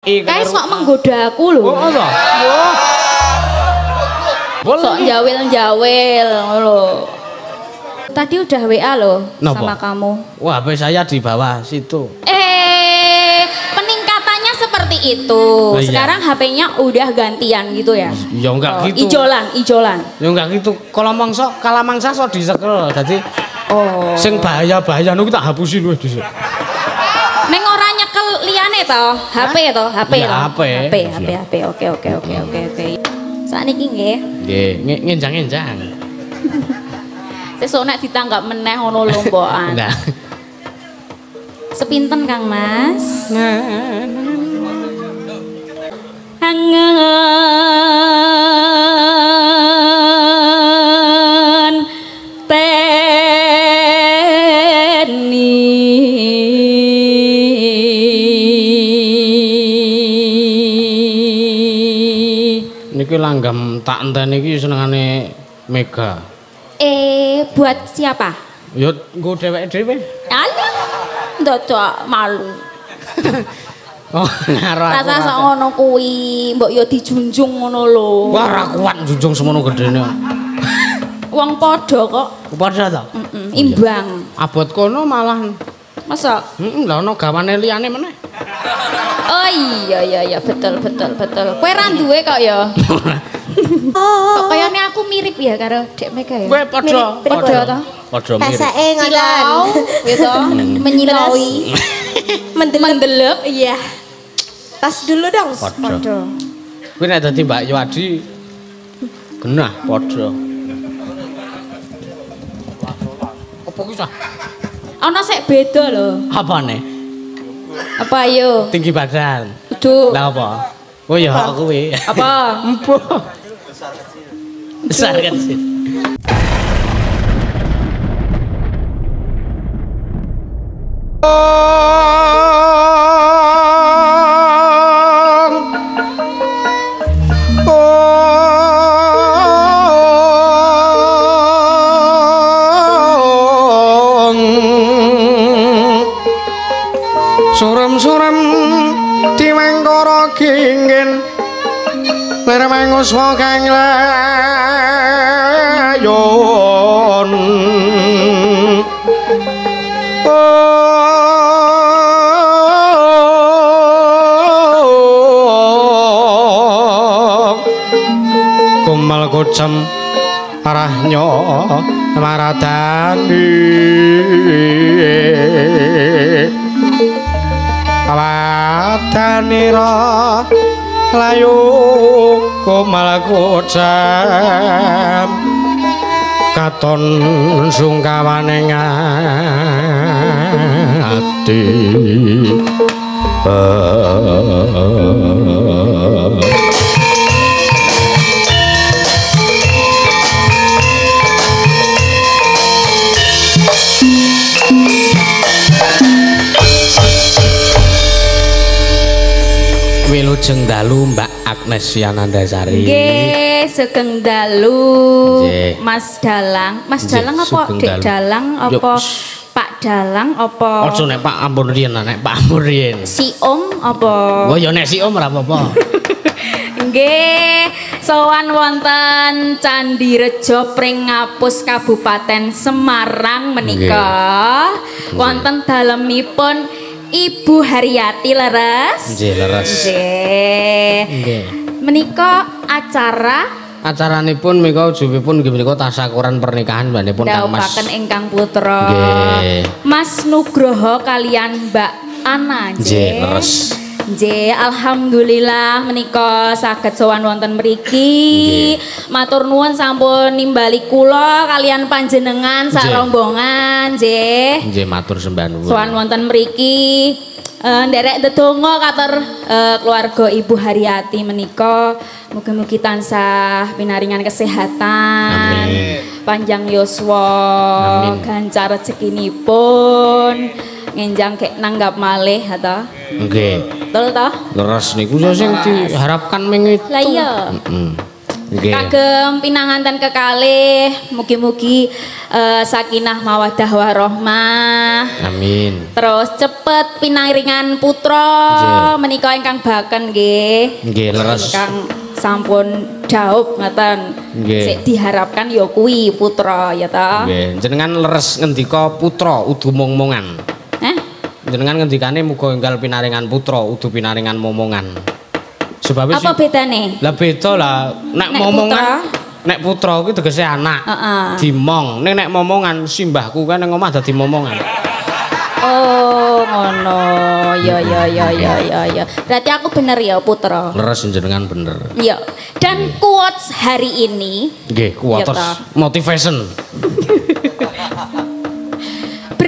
Kae sok menggoda aku lho. Oh, apa? Boleh. Sok jawil-jawil lho. Tadi udah WA loh Napa? sama kamu. Wah, HP saya di bawah situ. Eh, peningkatannya seperti itu. Oh, iya. Sekarang HP-nya udah gantian gitu ya. Ya enggak Oh, gitu. Ijolan, ijolan. Ya enggak gitu. Kalau mangsa, kala mangsa sok disekel. Dadi Oh. sing bahaya-bahaya niku tak hapusin wis dhisik. To, HP to, HP to. HP. HP, HP, HP. Oke, oke, oke, oke, oke. Sakniki nggih. Nggih, nge- ngenjang-ngenjang. Sesuk nek ditanggap meneh ngono lho, Mbokan. Nah. Sepinten Kang Mas? Angen Niki langgam tak enteni iki senengane Mega. Eh, buat siapa? Ya nggo dheweke dhewe. Alah, ndocok malu. Oh, aku. Rasa ora- sok ngono kuwi, mbok yo dijunjung ngono lho. Wah, ra kuat junjung semono gedene. Wong padha kok. Padha ta? Mm-mm, imbang. Abot kono malah Masa? heeh lha ono gawane liyane meneh. Oh iya iya iya betul betul betul. Kowe ra duwe kok ya. Kok kayaknya aku mirip ya karo Dek Mega ya. Kowe padha, padha to. Padha mirip. Rasake Silau ngoten. gitu, menyilaui, Mendelep. Iya. Tas dulu dong. Padha. Kuwi nek dadi Mbak Yuwadi genah padha. Apa kuwi sah? Ana sik beda lho. Apane? Apa ayo? Tinggi badan. Kudu Lah apa? Oh ya kuwi. apa? Empuh. Besar kecil. Surem-surem dimengkara kingin Lir menguswa kang layon. Oh. Kumal kucem arahnya maradani awadanira layu kumal kucem katon sungkawane ati Wilujeng dalu Mbak Agnes Yanandasari. Nggih, sugeng dalu. Mas Dalang. Mas Dalang apa sugeng dalu. Dalang apa. Pak Dalang apa Ojo nek Pak ampun riyen nek Pak ampun riyen. si Om apa Oh ya nek si Om ora apa-apa. Nggih, sowan wonten Candi Rejo Pringapus Kabupaten Semarang menika. Wonten dalemipun Ibu Haryati leres. Nggih leres. Nggih. Nggih. Menika acara Acaranipun mika ujubipun nggih menika tasakuran pernikahan mbanipun Kang Mas. ndhawuhaken ingkang putra. Nggih. Mas Nugroho kalian Mbak Ana Nggih, leres. Nggih, alhamdulillah menika saged sowan wonten mriki. Matur nuwun sampun nimbali kula kalian panjenengan sak rombongan, nggih. Nggih matur sembah nuwun. Sowan wonten mriki eh, nderek ndedonga kater eh, keluarga Ibu Haryati menika mugi-mugi tansah pinaringan kesehatan. Amin. Panjang yuswa, Amin. gancar rezekinipun, ngenjang kek nanggap malih ta. Nggih. Betul toh? Leres niku ya sing diharapkan ming itu. Lah iya. Heeh. Nggih. Kagem pinanganten kekalih, mugi-mugi eh, sakinah mawaddah warahmah. Amin. Terus cepet pinaringan putra menika ingkang baken nggih. Nggih leres. Ingkang sampun daup ngoten. Nggih. Sik diharapkan ya kuwi putra ya ta. Nggih, jenengan leres ngendika putra udu mong-mongan. Jenengan ngendikane muga enggal pinaringan putra udu pinaringan momongan. Sebab Apa bedane? Lah beda lah nek Nek momongan nek putra kuwi tegese anak. Heeh. Dimong. Ning nek momongan simbahku kan ning omah dadi momongan. Oh, ngono. Ya ya ya ya ya ya. Berarti aku bener ya putra. Leres jenengan bener. Ya. Dan quotes hari ini Nggih, kuwatos Ya, toh. motivation.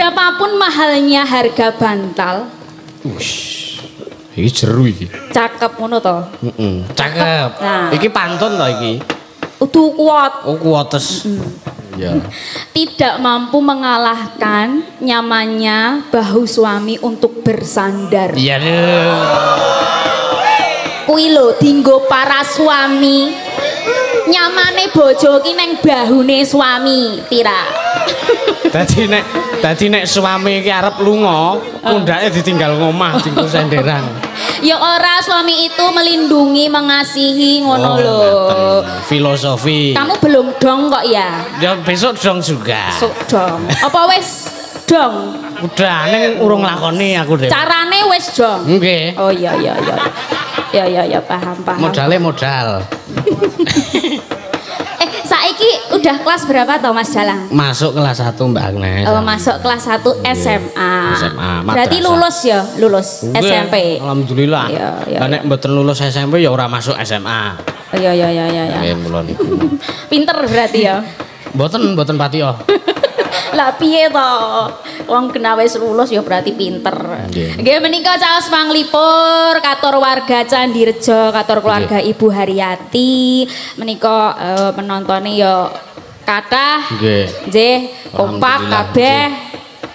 Berapapun mahalnya harga bantal, Wush. Iki jeru iki. cakep ngono to. Heeh. Cakep. Nah. Iki pantun to iki. Udah kuat. Oh, kuwates. Ya. Tidak mampu mengalahkan nyamannya bahu suami untuk bersandar. Iya deh. Kuwi lho dinggo para suami. Nyamane bojo ki neng bahune suami, Tira. Dadi nek dadi nek suami iki arep lunga, pundake ditinggal ngomah dinggo senderan. Ya ora suami itu melindungi, mengasihi ngono lho. ngaten. Filosofi. Kamu belum dong kok ya? Ya besok dong juga. Sok dong. Apa wis dong? Udah ning urung lakoni aku deh. Carane wis dong. Nggih. Oh iya iya iya. Ya ya ya paham paham. Modale modal. Eh saiki udah kelas berapa toh Mas Jalang? Masuk kelas 1 Mbak Agnes. Oh, masuk kelas 1 SMA. SMA, Berarti madrasah. lulus ya, lulus Nggih, SMP. Alhamdulillah. Iya, iya, Lah nek mboten lulus SMP ya ora masuk SMA. Oh iya iya iya iya. iya. Nggih mula niku. Pinter berarti ya. Mboten mboten pati oh. Lah piye to? Wong kena wis lulus ya berarti pinter. Nggih. Nggih menika caos panglipur katur warga Candirejo, katur keluarga Ibu Haryati. Menika eh, penontonnya ya kathah. Nggih. Nggih, kompak kabeh.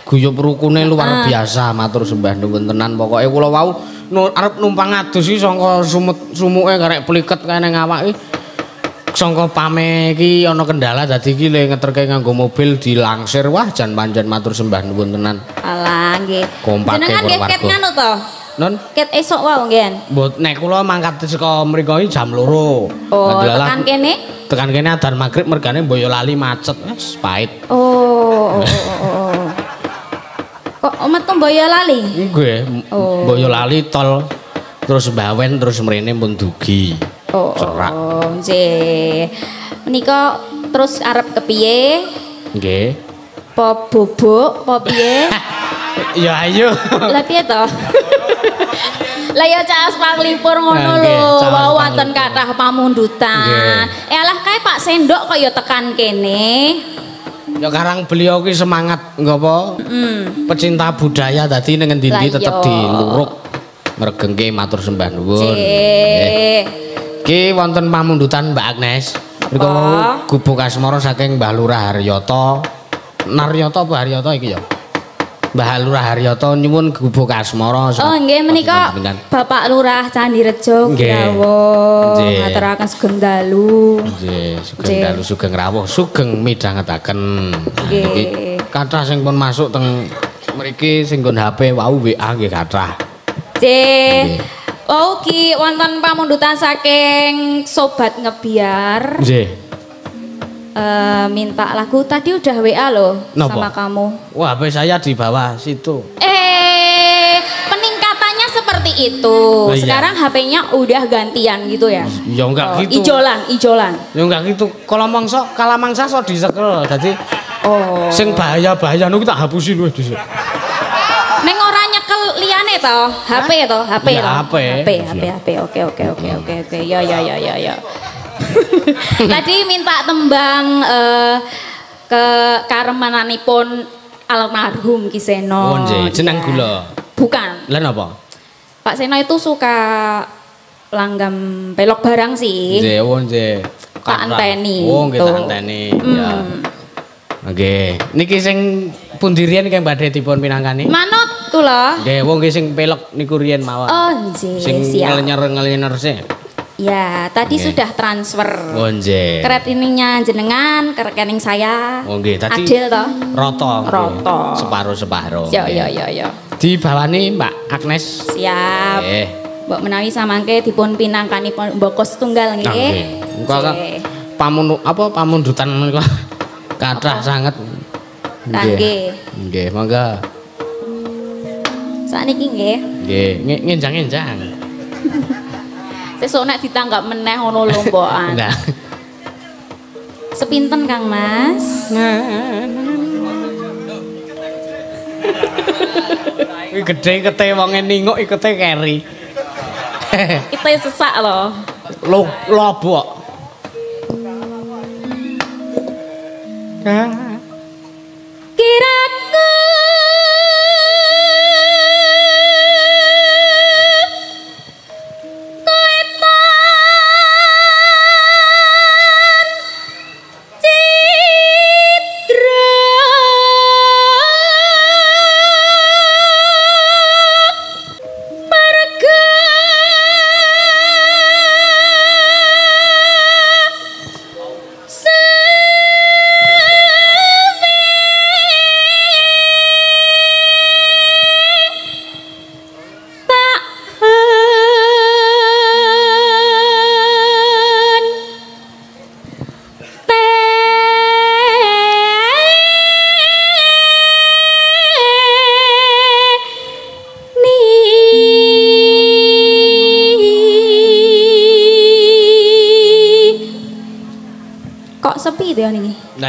Guyub rukune luar biasa, matur sembah nuwun tenan. Pokoke kula wau arep numpang adus iki sangka sumut sumuke karek pliket kaya ning awak iki. Sangka pame iki ana kendala dadi iki le ngeterke nganggo mobil dilangsir. Wah, jan panjen matur sembah nuwun tenan. Alah nggih. Jenengan nggih ket nganu to? Non, Ket esok wae nggih. mbot nek kula mangkat saka mriko iki jam 2. Oh, tekan kene. tekan kene adan magrib mergane Boyolali macet. Wes pahit. Oh, oh, oh, oh, oh. Kok metu Boyolali? Nggih, Oh. Boyolali tol terus Bawen terus mrene pun dugi. Oh, Cerak. oh, nggih. Menika terus arep kepiye? Nggih. Po bubuk, po piye? Ya ayo. Lah piye to? Lah ya caos panglipur ngono lho, wau wonten kathah pamundutan. Eh alah kae Pak Sendok kok ya tekan kene. Ya karang beliau ki semangat ngapa? Hmm. Pecinta budaya dadi ning endi-endi tetep diluruk. Mergengke matur sembah nuwun. Ki wonten pamundutan Mbak Agnes. Mriku wau gubuk asmara saking Mbah Lurah Haryoto. Naryoto apa Haryoto iki ya? Mbah Lurah Haryoto nyuwun gubuk asmara. Oh nggih menika. Bapak Lurah Candirejo. Grawuh ngaturaken sugeng dalu. Nggih, sugeng dalu sugeng rawuh, sugeng midhangetaken. Nggih. Kathah sing pun masuk teng mriki sing nggon HP wau WA nggih kathah. Oh ki wonten pamundutan saking sobat ngebiar Nggih. eh, minta lagu tadi udah WA loh Napa? sama kamu. Wah, HP saya di bawah situ. Eh peningkatannya seperti itu. Oh, iya. Sekarang HP-nya udah gantian gitu ya. Ya enggak Oh, gitu. Ijolan, ijolan. Ya enggak gitu. Kalau mangsa, kala mangsa so disekel. Dadi Oh. sing bahaya-bahaya niku tak hapusin wis dhisik. Neng ora nyekel liyane to, HP to, HP Ya, to. HP. HP, HP, HP. Oke, oke, oke, oke, oke. Ya, ya, ya, ya, ya. Tadi minta tembang eh, ke karemananipun almarhum Ki Seno. Oh, nggih, jeneng Ya. gula. Bukan. Lah napa? Pak Seno itu suka langgam pelok barang sih. Nggih, oh nggih. Tak anteni, Oh, nggih tak tuh. anteni. Ya. Hmm. Nggih. Niki sing pundi riyen kang badhe dipun pinangkani? Manut tuh loh. Nggih, wong nggih sing pelek niku riyen mawon. Oh, nggih, sing sih. Ya, tadi Nggih. sudah transfer. Oh nggih. Ke rekeningnya jenengan, ke rekening saya. Oh nggih, tadi Adil toh? Roto. Roto. Separuh-separuh. Yo nggih. yo yo yo. Dibawani Mbak Agnes. Siap. Nggih. Mbok menawi samangke dipun pinangkanipun mboko setunggal nggih. nggih. Pamunu apa pamundutan menika kathah sanget. Nggih. Nggih, monggo. Sakniki nggih. Nggih, nge- ngenjang-ngenjang. Sesuk nek ditanggap meneh ngono lho mbokan. Nah. Sepinten Kang Mas? Kuwi gedhe kete wonge ninguk ikete keri. Kita sesak loh. Lo lobok. Kiraku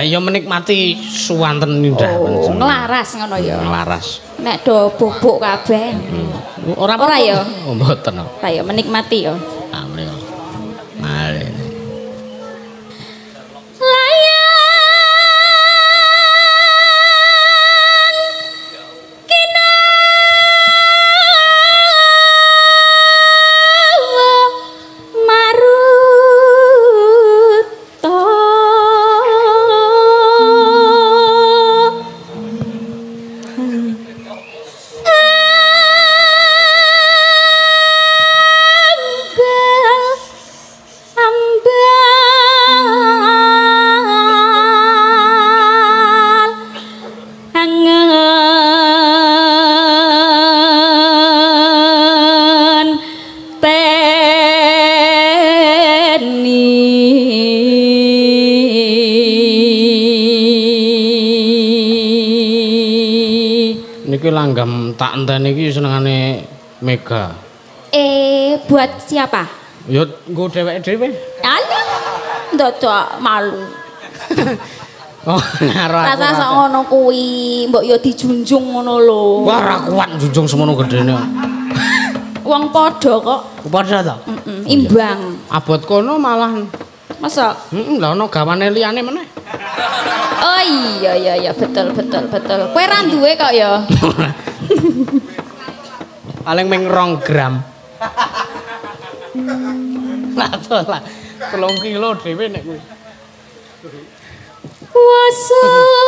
iya menikmati suwanten nindah Oh, ngelaras ngono ya. Ngelaras. Nek do bubuk kabeh. Ora Ora ya? Oh, mboten. Lah ya menikmati ya. Tak enteni iki senengane Mega. eh buat siapa Ya nggo dheweke dhewe. Alah, ndodok malu. Oh, aku. Rasa sok ngono kuwi, mbok ya dijunjung ngono lho. Wah, ora kuat junjung semono gedene. Wong padha kok, Padha to? mm imbang. Abot kono malah Masa? heeh lha ono gawane liyane meneh. Oh iya iya iya betul betul betul. Kowe ra duwe kok ya. Paling ming 2 gram. Lah to lah. 3 kilo dhewe nek kuwi. Wasuwe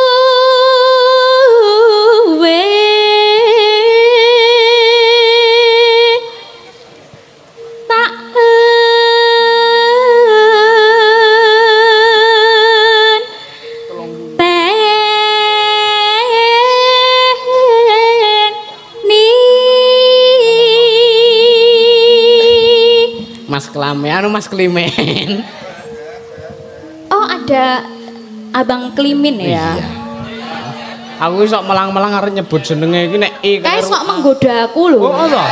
Klame, anu Mas Klimen. Oh ada Abang Klimin ya. Iya. Aku sok melang-melang arep nyebut jenenge iki nek I Kayak karo- sok menggoda aku loh. Oh, to?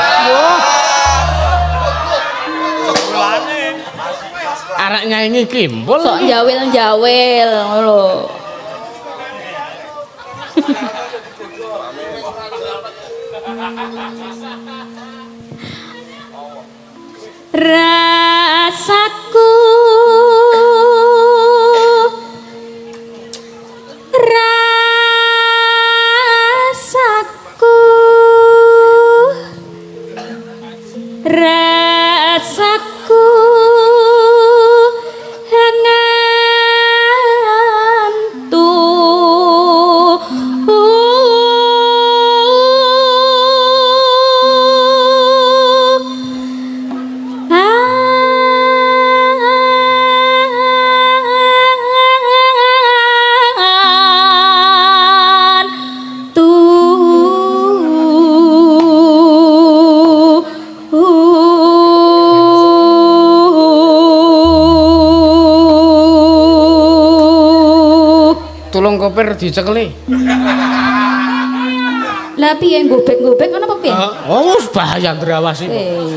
Arek nyanyi kimpul. Sok jawil-jawil ngono. Rasaku kopir dicekeli. Lah piye gobek-gobek ngono apa piye? Oh, wis bahaya ndrawasi. Eh.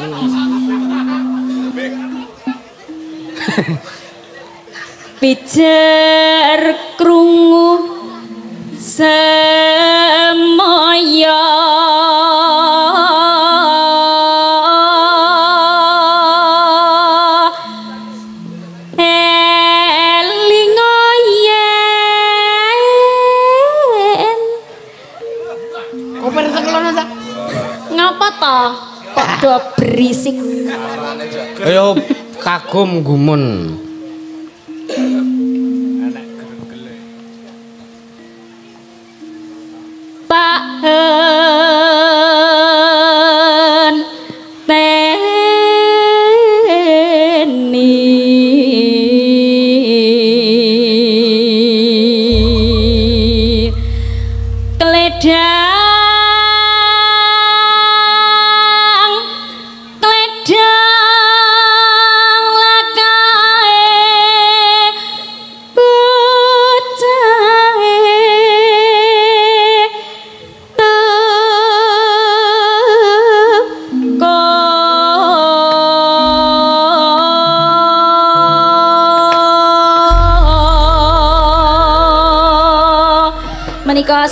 Kagum gumun.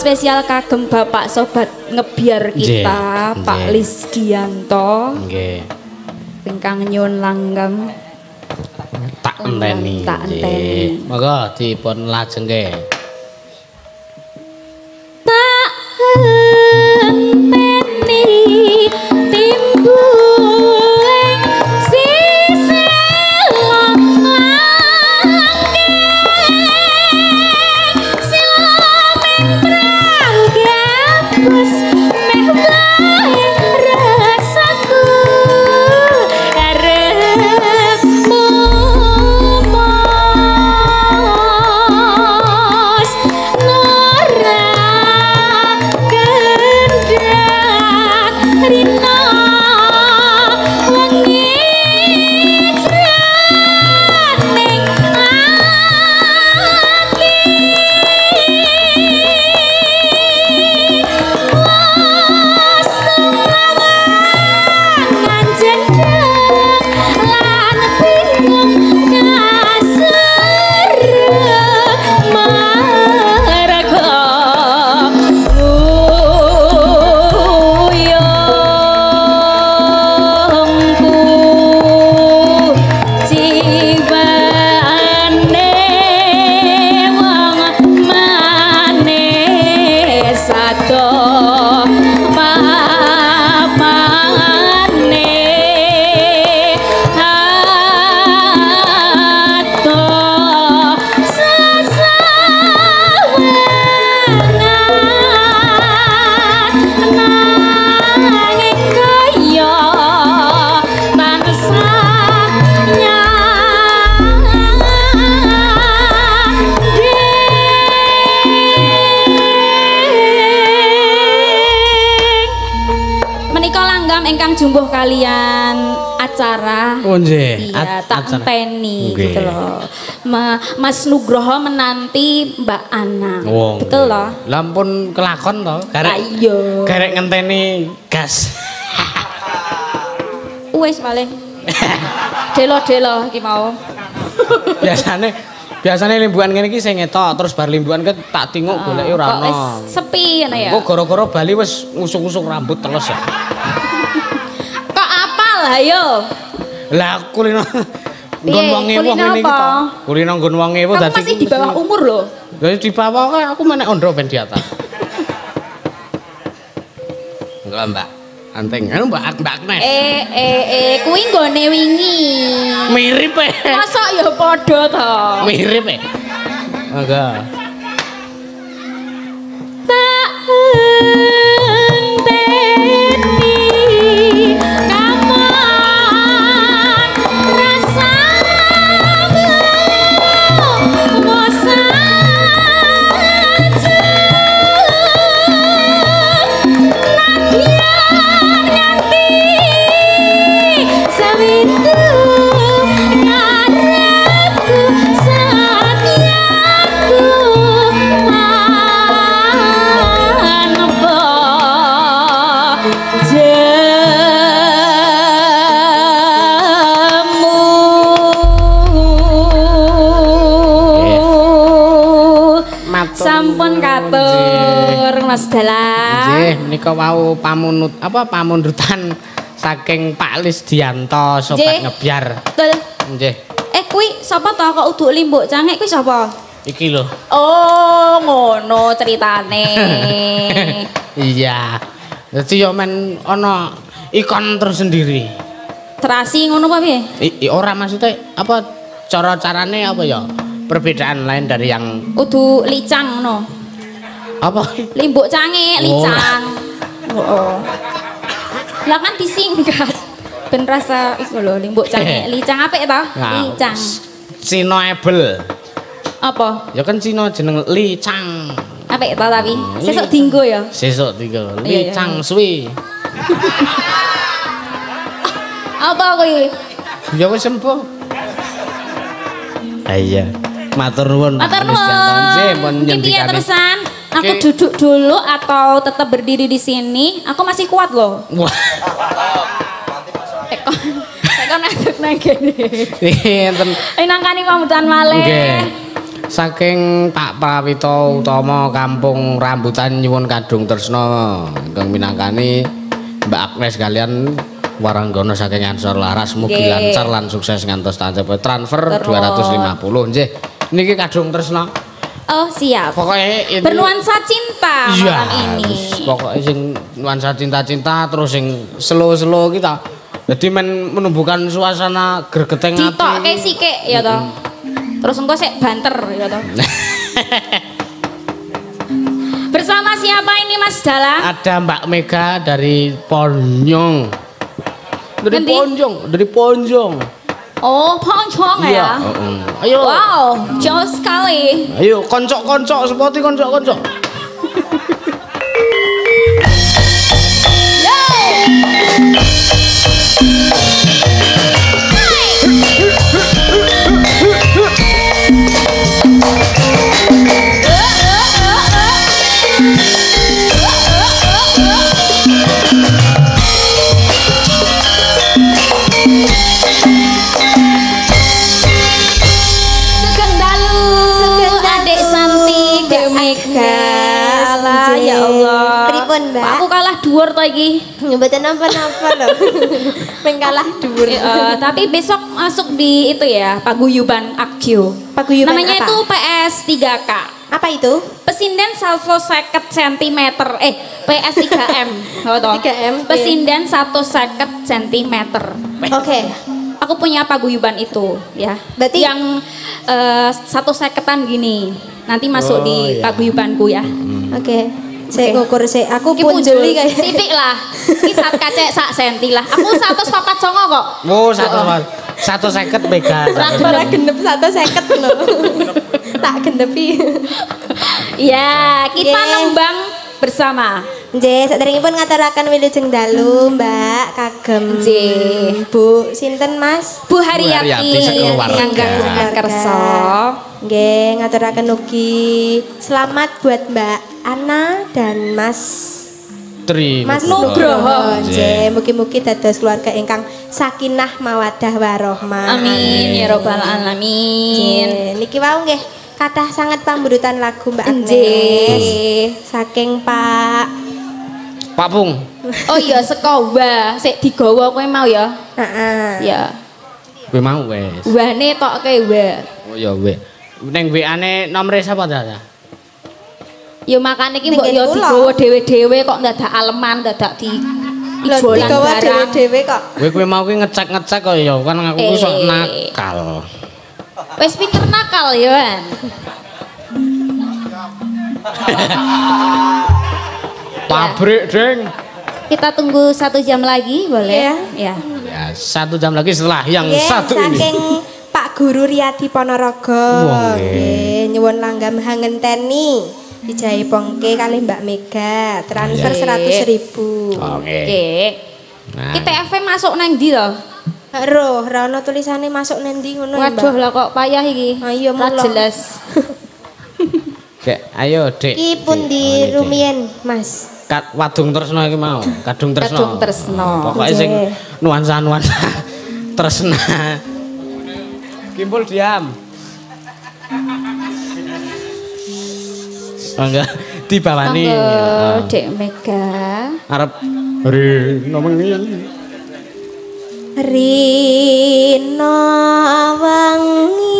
Spesial kagem Bapak Sobat ngebiar kita Nggih, Pak. Lisgianto Nggih. ingkang nyuwun langgam Tak enteni. Tak enteni. Monggo dipun lajengke. Mas Nugroho menanti Mbak Ana. Wong. Betul loh. Lampun kelakon to. Garek Ayo. garek ngenteni gas. Wes paling. Delo-delo iki mau. biasane biasane limbuan ngene iki sing ngetok terus bar limbuan ke tak tinguk goleki ora Kok ono. sepi ngono ya. Kok gara-gara Bali wis ngusuk-ngusuk rambut terus ya. Kok apal ayo. Lah kulino nggon Piye, wong ewu ngene iki to. Kulino nggon wong ewu Kamu dadi masih di bawah umur loh. Lah di bawah kan aku menek ondro ben di atas. Enggak, Mbak. Anteng. Anu Mbak Mbak Agnes. Eh eh eh kuwi nggone wingi. Mirip e. Masa ya padha to. Mirip e. Enggak. Mas Dalang. Nggih, menika wau pamunut apa pamundutan saking Pak Lis Dianto sobat Nggih. ngebyar. Betul. Nggih. Eh kuwi sapa to kok uduk limbuk cangek kuwi sapa? Iki lho. Oh, ngono ceritane. Iya. Dadi yo men ana ikon tersendiri. Terasi ngono apa piye? Ora maksudnya apa cara carane apa ya? Perbedaan lain dari yang Udu licang ngono. Apa? Limbuk cangek, Oh. licang. Oh. Lah kan disingkat. Ben rasa iku lho limbuk cangek, licang apik to? Nah, Licang. Sinoable. Apa? Ya kan Cina jeneng Li Chang. Apik to tapi. Hmm, Sesuk dinggo ya. Sesuk tiga. Iya, Li iya, suwi. Apa kuwi? Ya wis sembuh. Ah, iya. Matur nuwun. Matur. Nggih, nuwun. pun nyendikane. terusan? Aku Oke. duduk dulu atau tetap berdiri di sini? Aku masih kuat loh. Wah, Eko. Eko ngaduk nang kene. enten. Eh nangkani pambutan malih. Nggih. Saking Pak Prawito utama Kampung Rambutan nyuwun kadung tresna ingkang minangkani Mbak Agnes kalian Waranggono saking Ansor Laras mugi lancar lan sukses ngantos tancap transfer Terus. 250 nggih. Niki kadung tresna. Oh siap. Pokoknya ini Bernuansa cinta Iya, malam ini. pokoknya sing nuansa cinta-cinta terus sing slow-slow kita. Jadi men menumbuhkan suasana gregeteng Ditokke sik ya toh. Terus engko sik banter ya toh. Bersama siapa ini Mas Dalang? Ada Mbak Mega dari Ponjong. Dari? Ponjong, dari Ponjong. Oh, Ponjong ya. Ayo. Wow, jauh sekali. Ayo koncok-koncok seperti koncok-koncok. Sugeng dhuwur to iki. Mboten napa-napa lho. Mengkalah dhuwur. Eh, tapi besok masuk di itu ya, Paguyuban Akyu. Paguyuban Namanya apa? itu PS 3K. Apa itu? Pesinden 150 cm eh PS 3M. Oh, toh. 3M, oke. Pesinden 150 cm. Oke. Aku punya paguyuban itu ya. Berarti- yang eh, satu seketan gini. Nanti masuk Oh, di iya. paguyubanku ya. Oke. Saya ngukur sih. Aku Iki pun jeli kayak. Sithik lah. Iki sak kacek sak senti lah. Aku 149 kok. Oh, satu satu seket Mega. Ora genep satu seket lho. tak genepi. Ya, kita Oke. nembang bersama. Nggih, saderengipun ngaturaken wilujeng dalu, Mbak, kagem Nggih. Bu, sinten Mas? Bu Haryati Gunung Kerso. Nggih, ngaturaken ugi selamat buat Mbak Ana dan Mas Tri. Mas Nugroho. Nggih, mugi-mugi dados keluarga ingkang sakinah mawadah warohmah. Amin ya robbal alamin. Niki wau nggih kathah sangat pamburutan lagu Mbak Agnes. Nggih. Saking Pak Pak Pung. Oh iya seko wa, sik digawa kowe mau ya. Heeh. Ya. Kowe mau wes. Wane tokke wa. Oh ya we. Neng WA-ne nomere sapa ta? Ya makane iki mbok Ning ya digawa dhewe-dhewe kok ndadak aleman, ndadak di digawa barang. dhewe-dhewe kok. Kowe kowe mau ki ngecek-ngecek kok ya kan aku ki sok Eh. nakal. Wis pinter nakal ya, Wan. Pabrik, Deng. Kita tunggu satu jam lagi, boleh? Iya. Ya. Ya, satu jam lagi setelah yang Nggih, satu saking ini. Pak Guru Riyadi Ponorogo. Nggih. Nyuwun langgam hangenteni dijahi pongke kali Mbak Mega transfer Nggih. seratus ribu. Oke. Nah. Kita FM masuk nang ndi Roh, ra ono tulisannya masuk nendi ngono ya, Waduh lah kok payah iki. Ah, iya, Ra mulo. jelas. Dek, ayo, Dek. Iki pun Dek, di oh, ini, rumien, Mas. Kat wadung tresno iki mau, kadung tresno. Kadung tresno. Pokoke sing nuansa-nuansa tresna. Kimpul diam. Mangga dibawani. Monggo Dek Mega. Arep Rina wengi. Rina wangi.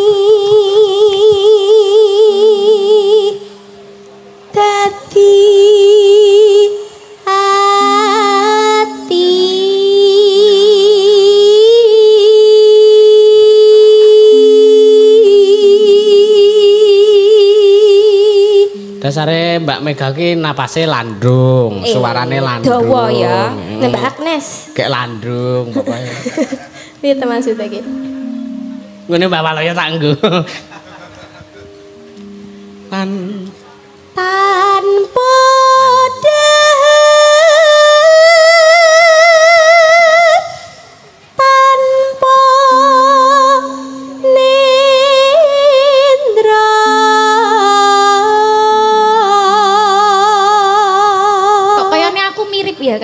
Dadi Dasare Mbak Mega ki napase landung, Eh, suarane landung. dawa ya. Nah, Mbak Agnes Kayak landung pokoke. piye ta maksudnya iki Ngene Mbak Waloyo tak nggo. Tanpa tanpa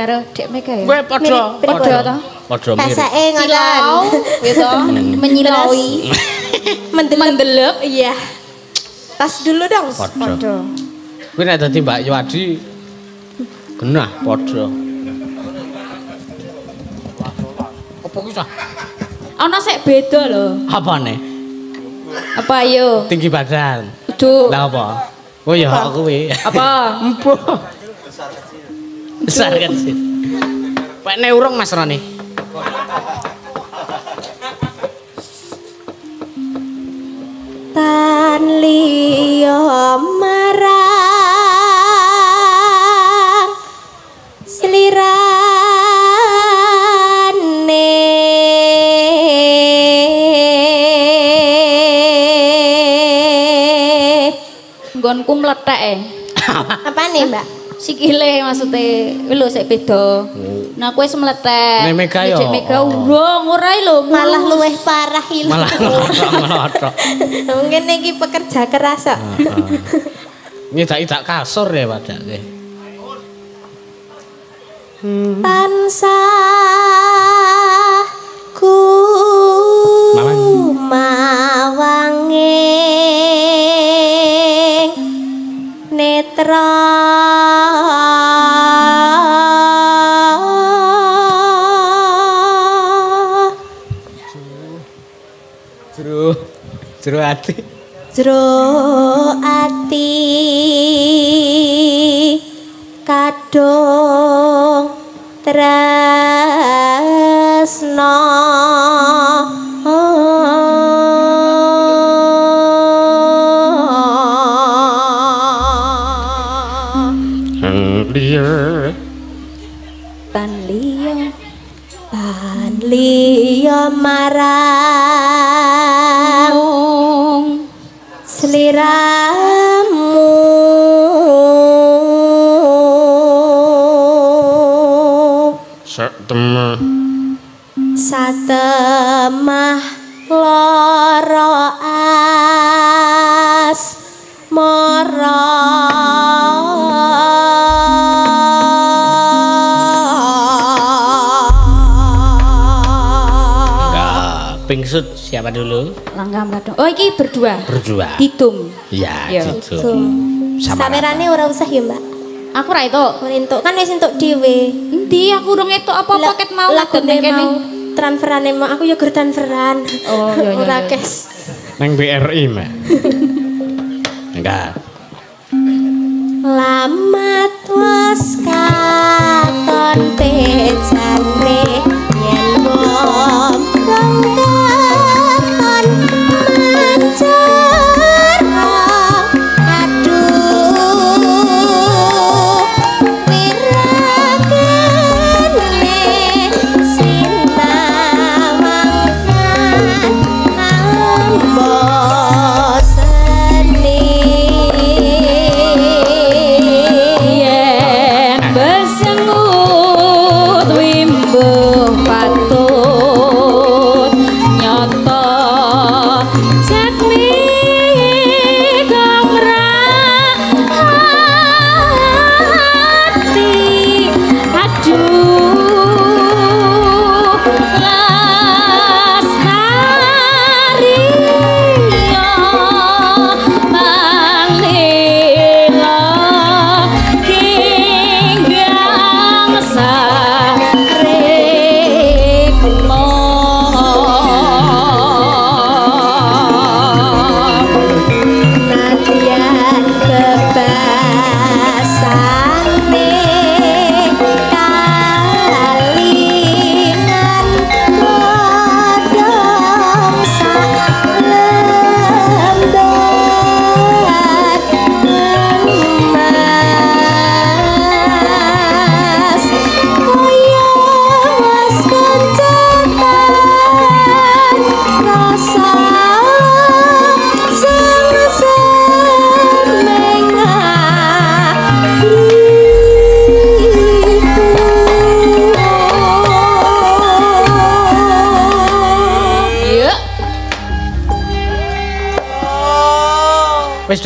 karo Dek Mega ya. kowe padha Padha to. Padha mirip. Pasake ngoten gitu, menyilaui. mendelep iya tas dulu dong Padha. Kuwi nek dadi Mbak Yuwadi genah padha. Apa ki sah? Ana sik beda lho. Apane? Apa ayo? Tinggi badan. Kudu Lah apa? Oh ya kuwi. apa? Empuh. Besar kan sih. Pak neurong Mas Roni. tan liya marang slirane Nggonku mlethek e. apa nih mbak Sikile maksudnya lho sik beda. Nah, kowe. Nek Mega yo. Dek Mega urung ora lho. malah luweh parah ilu Malah ngono-ngono. mungkin iki pekerja keras kok Nyedak-idak kasur ya padake. tansah ku Mawang. mawanging netra jero ati. jero ati kadung tresno. Tan liya. Marang satemah lara as. Pingsut siapa dulu? langkah mladung. Oh, iki berdua. Berdua. Didum. Ya, Ya. Sama Samerane ora usah ya, Mbak. Aku ra itu. Ora entuk kan wis entuk dhewe. Endi aku urung itu apa paket mau ngadeg kene. Transferane mau aku ya gur transferan. Oh, iya, iya, Ora kes. Neng BRI, Mbak. Enggak. Lamat was katon pejane yen bom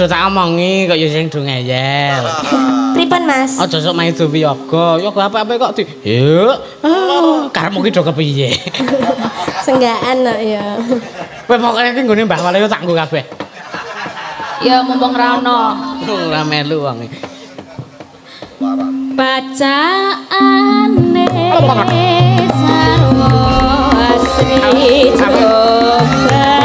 Wis do tak omongi kok ya sing do ngeyel. Pripun Mas? Aja sok main do yoga. Yoga apa-apa kok di. Yuk. Ah, karepmu ki do kepiye? Senggaan kok ya. Kowe pokoke iki nggone Mbah Wali tak nggo kabeh. Ya mumpung ra ono. Ora melu wong. Bacaane sarwa asri coba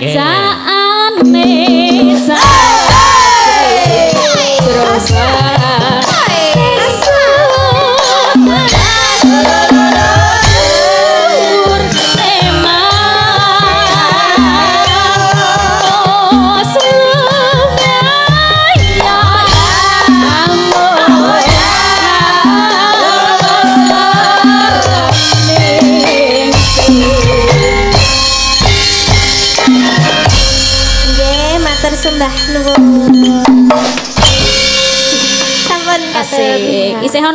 Ya eh,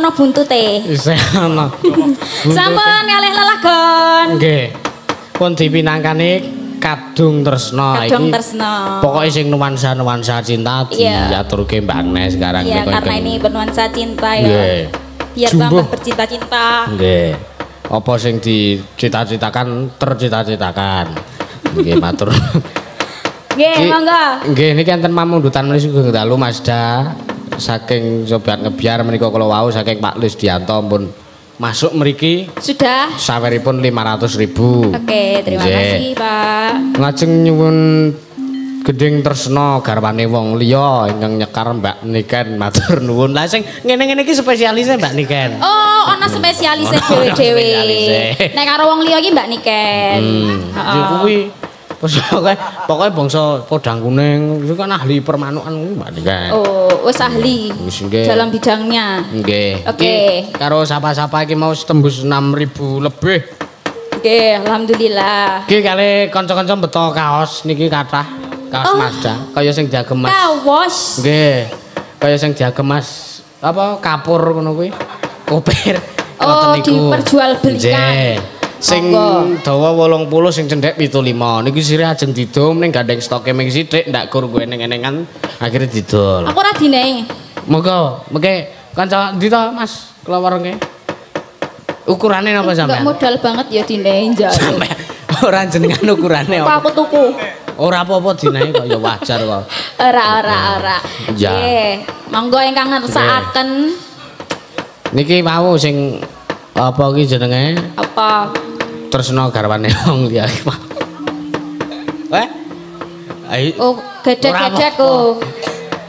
ana buntute. Isih ana. Sampun kalih lelagon. Nggih. Pun dipinangkani Kadung Tresna Kadung iki. Tresna. Pokoknya sing nuansa-nuansa cinta Iya. diaturke Mbak Agnes sekarang Iya, karena ini bernuansa cinta Nggih. ya. Biar Jumbo. tambah bercinta-cinta. Nggih. Apa sing dicita-citakan tercita-citakan. Nggih matur. Nggih, monggo. Nggih niki enten pamundutan menika dalu Mazda saking Sobat Ngebyar menika kula wau saking Pak Lis Dianto pun masuk mriki Sudah. saweripun 500.000. Oke, terima Nggih. kasih, Pak. Lajeng nyuwun gedeng tresna garwane wong liya ingkang nyekar Mbak Niken matur nuwun. Lah sing ngene-ngene iki spesialise Mbak Niken. Oh, ana spesialise dhewe-dhewe. Nek karo wong liya iki Mbak Niken. Hmm. Heeh. Kuwi pokoke pokoke bangsa podang kuning itu kan ahli permanukan Mbak Niken. Oh, wis ahli Wis nggih. dalam bidangnya. Nggih. Oke. Iki Karo sapa-sapa iki mau tembus 6000 lebih. Oke, alhamdulillah. Iki kali kanca-kanca beto kaos niki kathah. Kaos Oh. Mazda, kaya sing jagem Mas. Kawas. Nggih. Kaya sing jagem Mas apa kapur ngono kuwi. Kopir. Oh, diperjualbelikan. Nggih. Sing dawa 80 sing cendhek 75. Niki sire ajeng didum ning gandeng stoke ming sithik ndak kur gue eneng-enengan akhirnya didol. Aku ora dinehi. Monggo, mengke kanca ndi to Mas kula warunge? Ukurane napa Enggak sampean? modal banget ya dinehi njak. Sampe ora jenengan ukurane Apa aku tuku? Ora apa-apa dinae kok ya wajar kok. Ora ora ora. Nggih, monggo ingkang ngersakaken Niki mau sing apa iki jenenge? apa? Tresna garwane wong liya iki. Pak. Eh? Ayo. Oh, gedek-gedek Ora oh.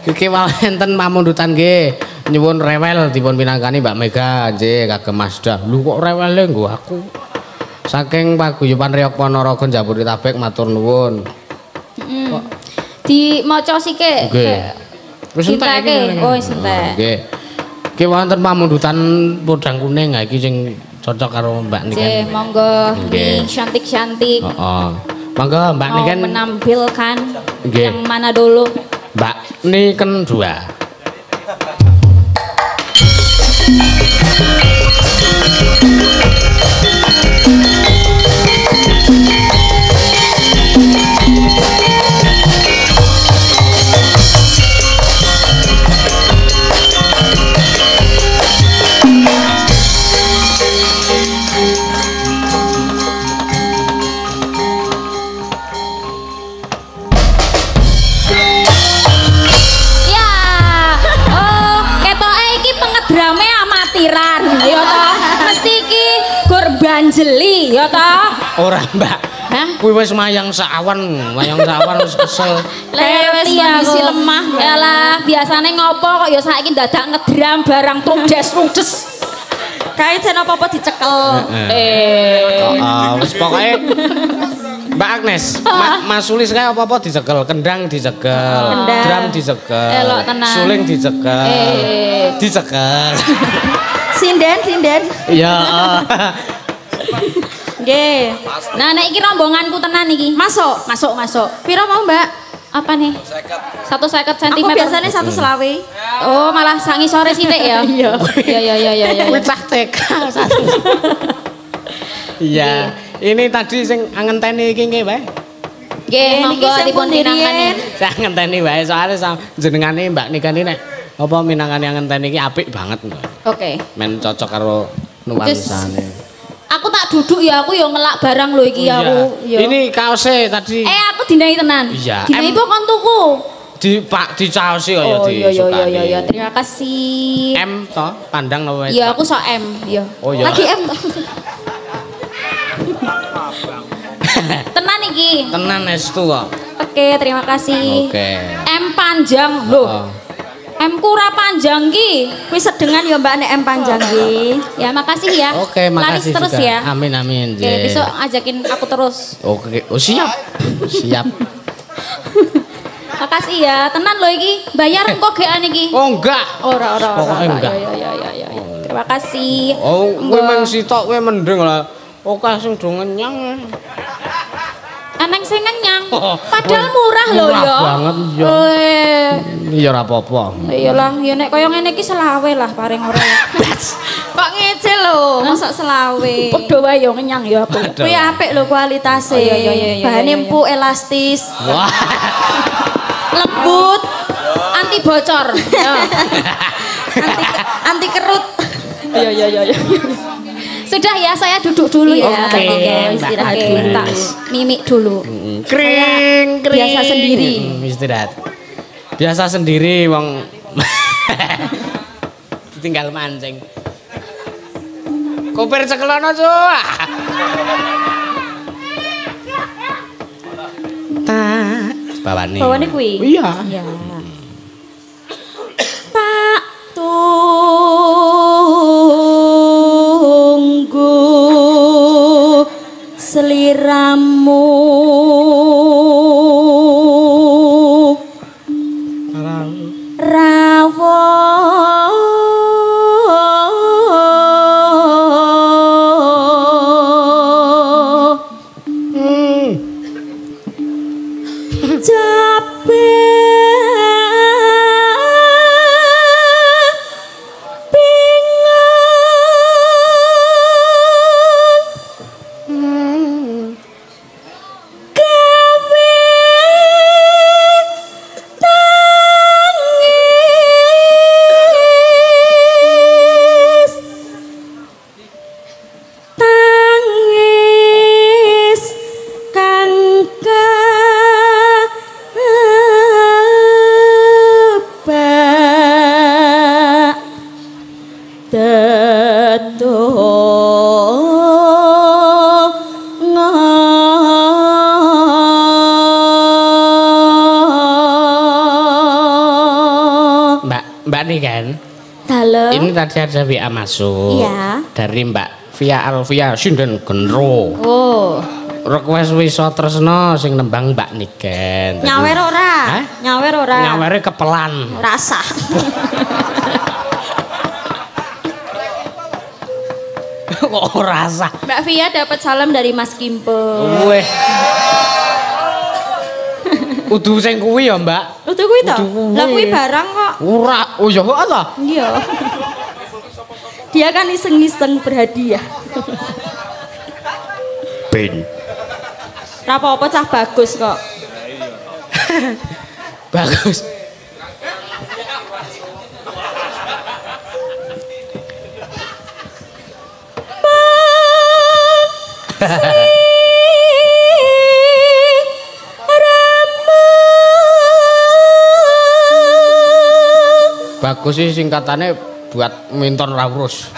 Iki mau enten pamundutan nggih. Nyuwun rewel dipun pinangkani Mbak Mega nggih kagem Mazda. Lho kok rewele nggo aku? Saking paguyuban Riok Ponorogo Jabodetabek matur nuwun. Mm. Di maca sike. Nggih. Wis entek iki. Oh, wis entek. Nggih. Iki wonten pamundutan podang kuning ha iki sing cocok karo Mbak Nggih, Niken. monggo Nggih. ini cantik-cantik. Heeh. Monggo Mbak Mau Niken menampilkan Nggih. yang mana dulu? Mbak Niken dua. Banjeli, ya toh. Ora Mbak. Hah? Kuwi wis mayang sawan, mayang sawan wis kesel. Kayak wis kondisi lemah. Yalah, biasane ngopo kok ya saiki dadak ngedram barang trudes trudes. Kae jan apa-apa dicekel. Eh. Heeh, wis pokoke Mbak Agnes, Ma Mas Sulis kae apa-apa dicekel, kendang dicekel, Kendang. drum dicekel, Elok tenan. suling dicekel. Eh. Dicekel. Sinden, sinden. Ya. Nggih. Nah, nek iki rombonganku tenan iki. Masuk. Masuk, masuk. Piro mau, Mbak? Apa nih? Satu seket Aku sentimeter. biasanya satu selawe. Oh, malah sangi sore sithik ya. Iya. Iya, iya, iya, iya, iya. Kuwi cah TK satu. Iya. Ini tadi sing ngenteni iki nggih wae. Nggih, monggo dipun riyen? Saya ngenteni wae soalnya jenengane Mbak Nika ini nek apa minangane ngenteni iki apik banget. Oke. Men cocok karo nuansane. Tak duduk ya, aku yo ngelak barang lho iki Iya. aku. Yo. Ini kaose tadi Eh, aku dinai tenan. Iya, Dinai itu kon tuku. di Pak di kaya Oh, di iya iya iya iya iya. Terima kasih. M to pandang apa Iya, aku sok M, iya. Oh iya. Lagi M. Tenan iki. tenan estu kok. Oke, terima kasih. Oke. M panjang loh. Oh. M kura panjang ki. Kuwi sedengan ya Mbak nek M panjang nggih. Ya, makasih ya. Oke, Laris makasih terus juga. ya. Amin amin. Oke, Jen. besok ajakin aku terus. Oke, oh siap. siap. Makasih ya. Tenan loh iki. Bayar engko gean iki. Oh enggak. Ora ora ora. Pokoknya enggak. Ya ya ya ya. ya. Terima kasih. Oh, kowe meng sitok kowe mending lah. Oke sing do ngenyang. Eneng sing ngenyang. Oh, Padahal murah murah ya. banget, ya. Ya ora apa-apa. Iyalah, ya nek kaya ngene iki selawe lah paring ora. Kok ngece lho, masa selawe. Padha wae ya ngenyang ya aku. Kuwi apik lho kualitasnya. Oh, iya, iya, iya, iya, Bahannya iya, iya. empuk, elastis, Wah. lembut, Anti bocor. Anti anti kerut. Iya iya iya. Sudah ya, saya duduk dulu ya. Oke, istirahat Oke, dulu. tak mimik dulu. Kring, kring. biasa sendiri. Mm, Istirahat. Biasa sendiri wong tinggal mancing. Koper cekelono, Cuk. Tak bawani. Bawane kuwi. Iya. Ya. Tak tunggu seliramu. Rawon tadi ada WA masuk. Iya. Dari Mbak Via Alvia Sinden Genro. Oh. Request wisa tresno sing nembang Mbak Niken. Nyawer ora? Hah? Nyawer ora? Nyawere kepelan. Rasa. Kok ora sah. Mbak Via dapat salam dari Mas Kimpe. Weh. Udu sing kuwi ya, Mbak. Udah kuwi to? Lah kuwi barang kok. Ora. Oh ya kok ta? Iya. Dia kan iseng-iseng berhadiah. Ben. Apa-apa cah bagus kok. Bagus. Bagus sih singkatannya buat mentor Rawrus.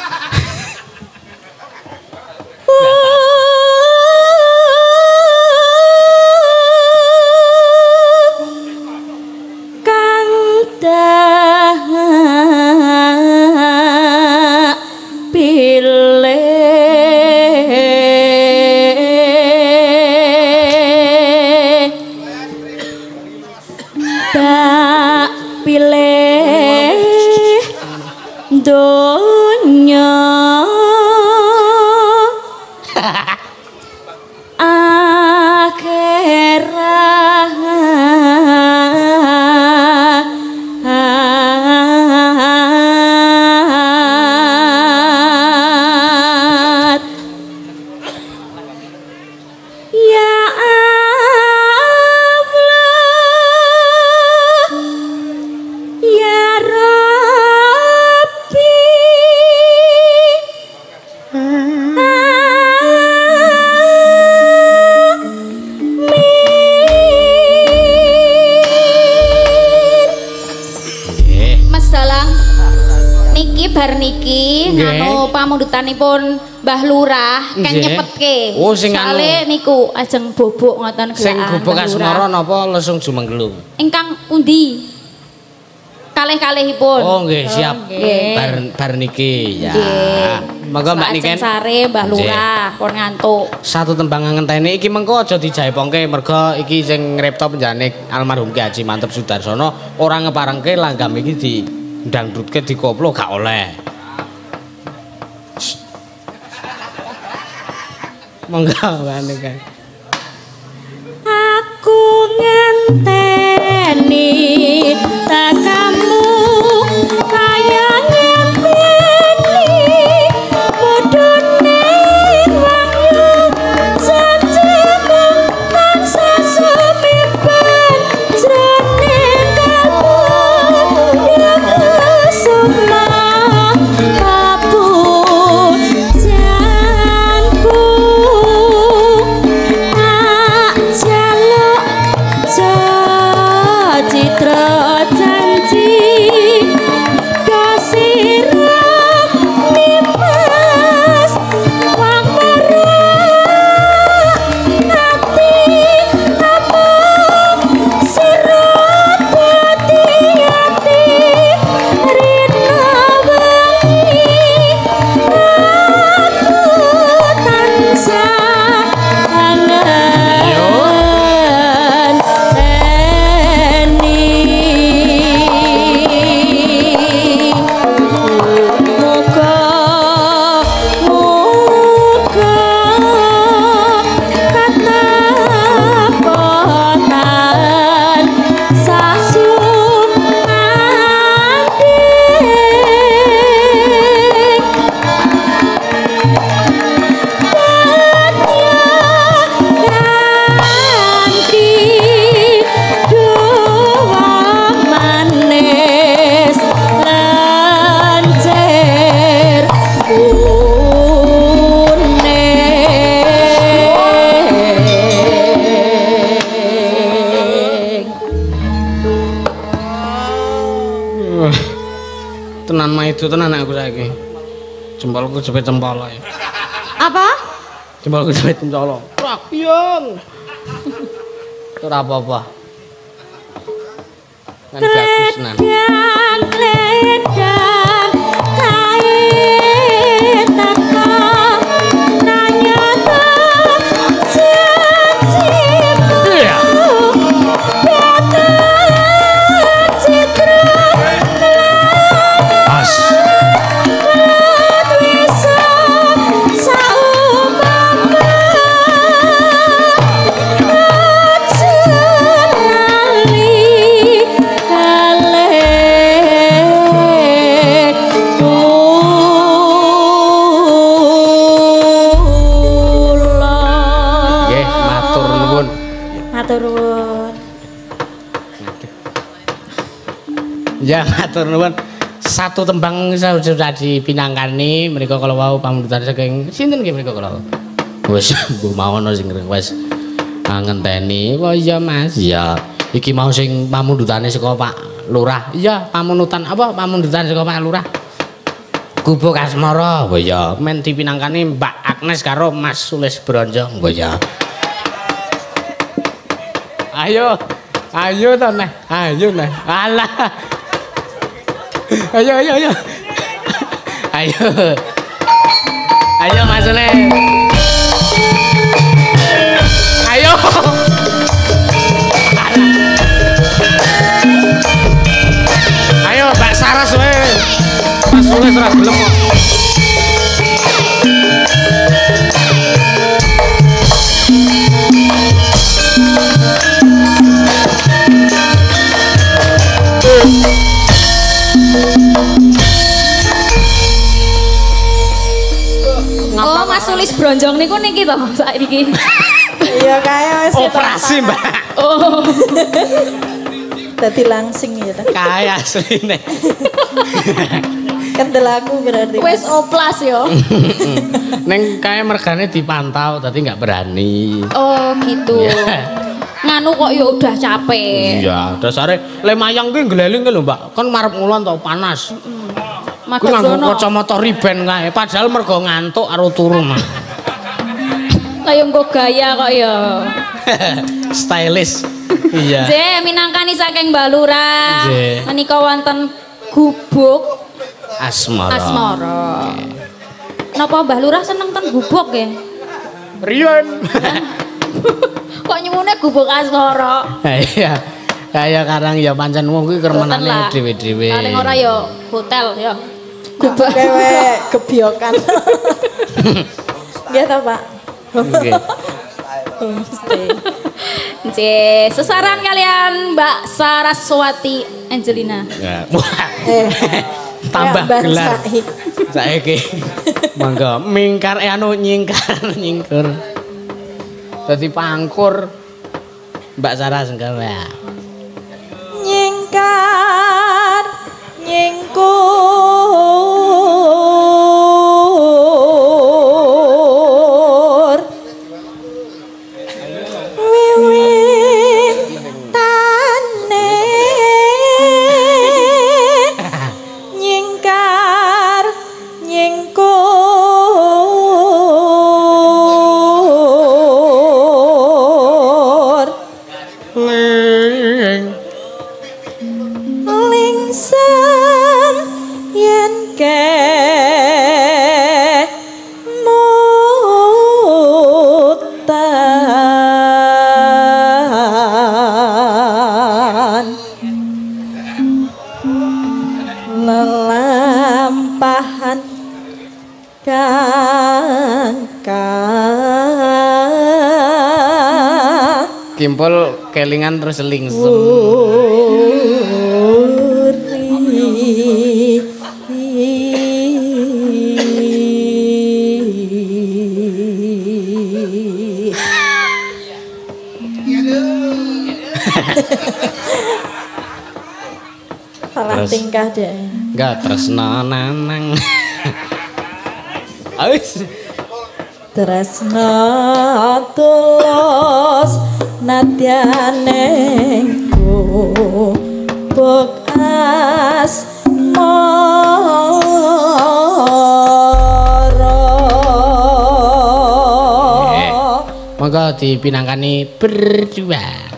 Pamundutanipun Mbah Lurah kan Nggih. nyepetke. Oh, sing Soale anu. niku ajeng bobok ngoten Sing gelaan gubuk Mbah asmara napa lesung jumenglung? Ingkang pundi? Kalih-kalihipun. Oh nggih siap. nggih. Bar bar niki ya. Monggo Mbak Niken. sare Mbah. Lurah pun ngantuk. Satu tembang ngenteni iki mengko aja dijaepongke merga iki sing ngripta penjane almarhum Ki Haji Mantep Sudarsono ora ngeparengke langgam iki di dangdutke dikoplo gak oleh. Monggo Mbak Niken. Jempolku jepit cempala ya. Apa? Jempolku jepit cempala. Rakyong. Ora apa-apa. Kan bagus nan. Matur nuwun. Satu tembang sudah dipinangkani menika kalau wau pamundutan saking sinten nggih menika kalau. Wis mbok mawono sing. Ah ngenteni. Oh iya Mas, iya. Iki mau sing pamundutane saka Pak Lurah. Iya, pamundutan apa pamundutan saka Pak Lurah. Gubuk Asmara. Oh iya, men dipinangkani Mbak Agnes karo Mas Sulis Bronjo. Oh iya. Ayo. Ayo to Neh. Ayo Neh. Alah. Ayo ayo ayo. Ayo. Ayo Mas Sulis. Ayo. Ayo Mbak Saras we. Mas Sulis ora gelem kok. Sulis Bronjong niku niki to saiki. Iya kaya wis Operasi Mbak. Oh. dadi langsing ya ta. Kaya asline. Kendel aku berarti. Wis oplas yo. Neng kaya mergane dipantau tadi nggak berani. Oh, gitu. Iya. Nganu kok ya udah capek. Iya, dasare le mayang kuwi ngleling ki lho, Mbak. Kon marep ngulon tau panas. Kuwi nganggo kacamata riben kae, padahal mergo ngantuk karo turu mah. Kayak nggo gaya kok ya. Stylish. Iya. Je minangkani saking Balura. Nggih. Menika wonten gubuk Asmara. asmara. Napa Mbah Lurah seneng ten gubuk ya? Riyen. Kok nyemune gubuk asmara? Iya. Kaya karang ya pancen wong kuwi kermenane dhewe-dhewe. Paling ora ya hotel ya. Gubuk kewe gebyokan. Nggih ta, Pak? Nggih. Homestay. Sesaran kalian Mbak Saraswati Angelina. Ya. Wah. Eh. Tambah Mbak gelar. Saiki. Mangga mingkar eh anu nyingkar nyingkur. Dadi pangkur. Mbak Sarah sengkel nyingkur kelingan terus lingsem. Salah Terus. tingkah deh. Enggak tresno nanang. Awis. Tresno tulus nadyaneng buk asmara. Monggo dipinangkani berdua.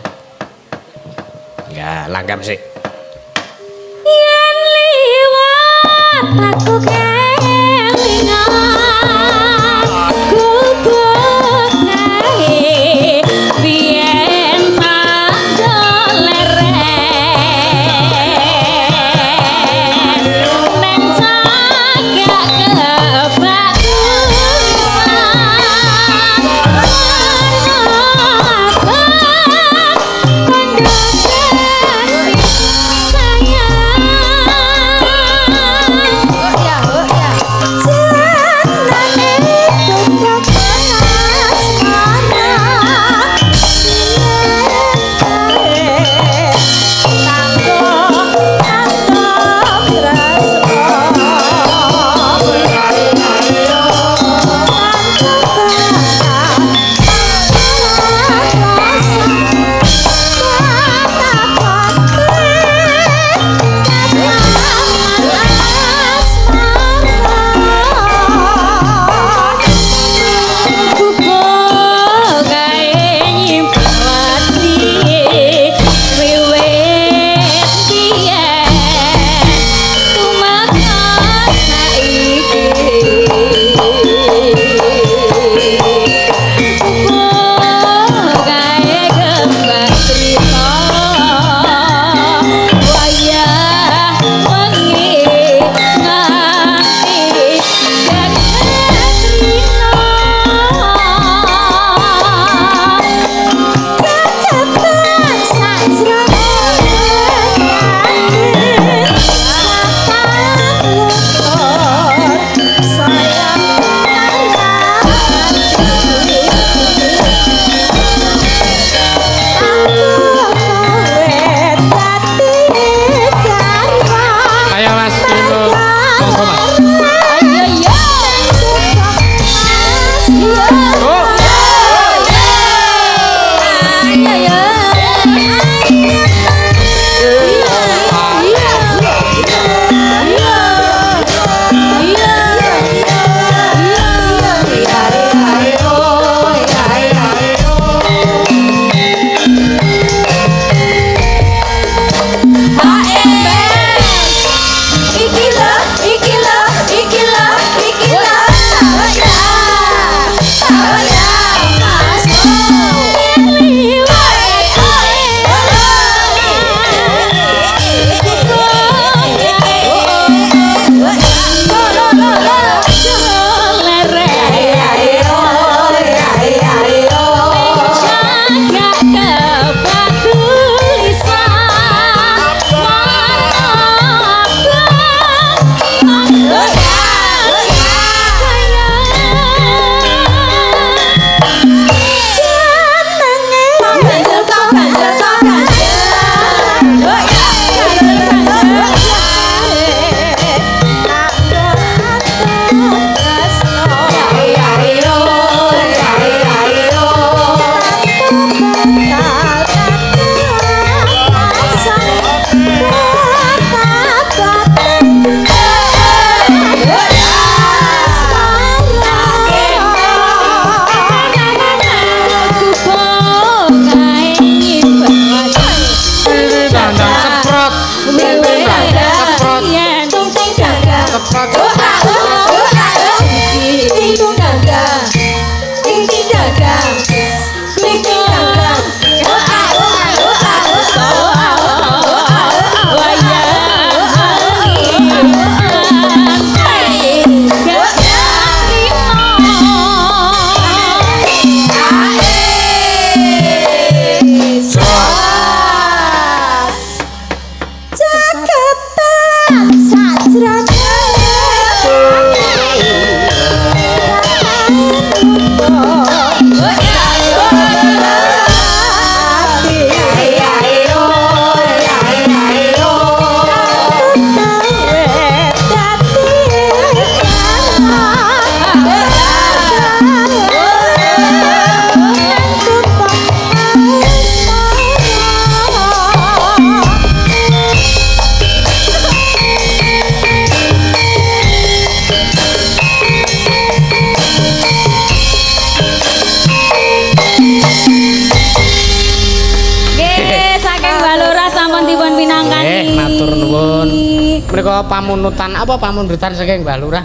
Pamunutan apa pamundutan saking Mbah Lurah.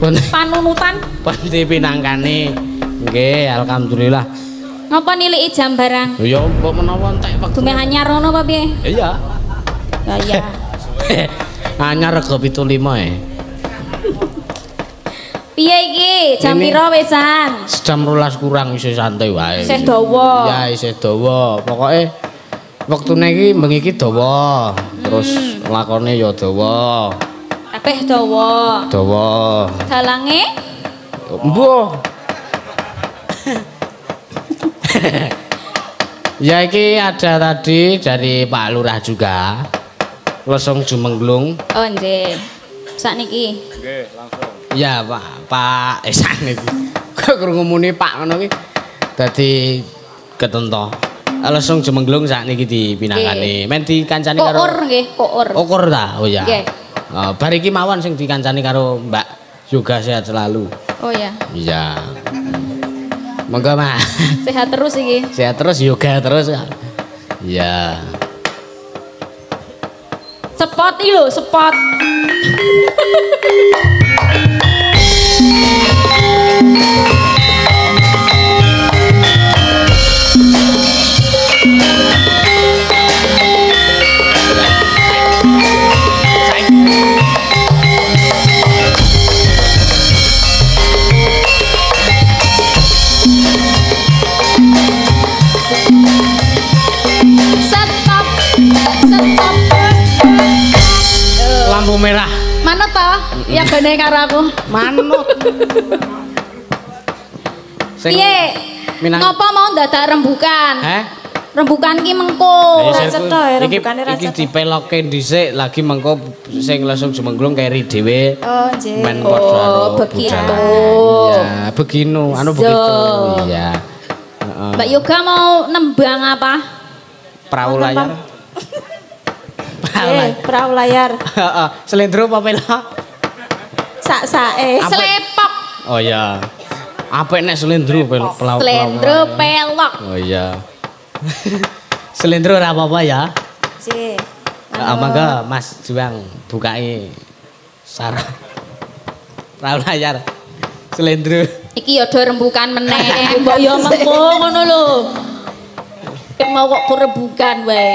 Pun Panunutan pun dipinangkani. Nggih, alhamdulillah. ngapa niliki jam barang? Ya mbok menawa entek wektu. Dume anyar ngono apa piye? Iya. Ya iya. Anyar rega 75 e. Piye iki? Jam pira wesan? Jam 12 kurang isih santai wae. Isih dawa. Ya isih dawa. Pokoke wektune iki bengi iki dawa. Terus lakone ya dawa. Kabeh dawa. Dawa. Dalange Mbuh. ya iki ada tadi dari Pak Lurah juga. Lesung Jumenglung. oh nggih. Sakniki. Ya Pak, Pak eh sakniki. Kok krungu muni Pak ngono ki. Dadi ketento. Lesung Jumenglung sakniki dipinangani. Men dikancani karo Koor nggih, koor. Ukur ta? Oh ya. Nggih. Oh, bar iki mawon sing dikancani karo Mbak Yoga sehat selalu. Oh ya. Iya. Monggo, Mas. Sehat terus iki. Sehat terus yoga terus. Iya. Spot iki lho, spot. Stop. Lampu merah. Mana toh? Ya bene karo aku. Manut. Sing Piye? Minang- Ngopo mau dadak rembukan? Heh? Rembukan ki mengko. Ora cetha ya, iki rembukane ra iki cetha. dipeloke dhisik lagi mengko sing langsung jumenglung keri dhewe. Oh, nggih. Men Oh, begitu. Iya, beginu, anu begitu. Iya. Heeh. Mbak Yoga mau nembang apa? Perahu Mau layar. nembang. Perahu Eh, layar. perahu layar. Heeh, Selendro apa pelok? Sak-sake. Apa? Selepok. Oh iya. Apik nek selendro pelok. pelaut- Slendro pelok. Oh iya. selendro ora apa-apa ya. Nggih. Ah, mangga Mas Juang bukai sarah. Perahu layar. Selendro. Iki ya do rembukan meneh. Mbok ya mengko ngono lho. Mau kok rembukan wae.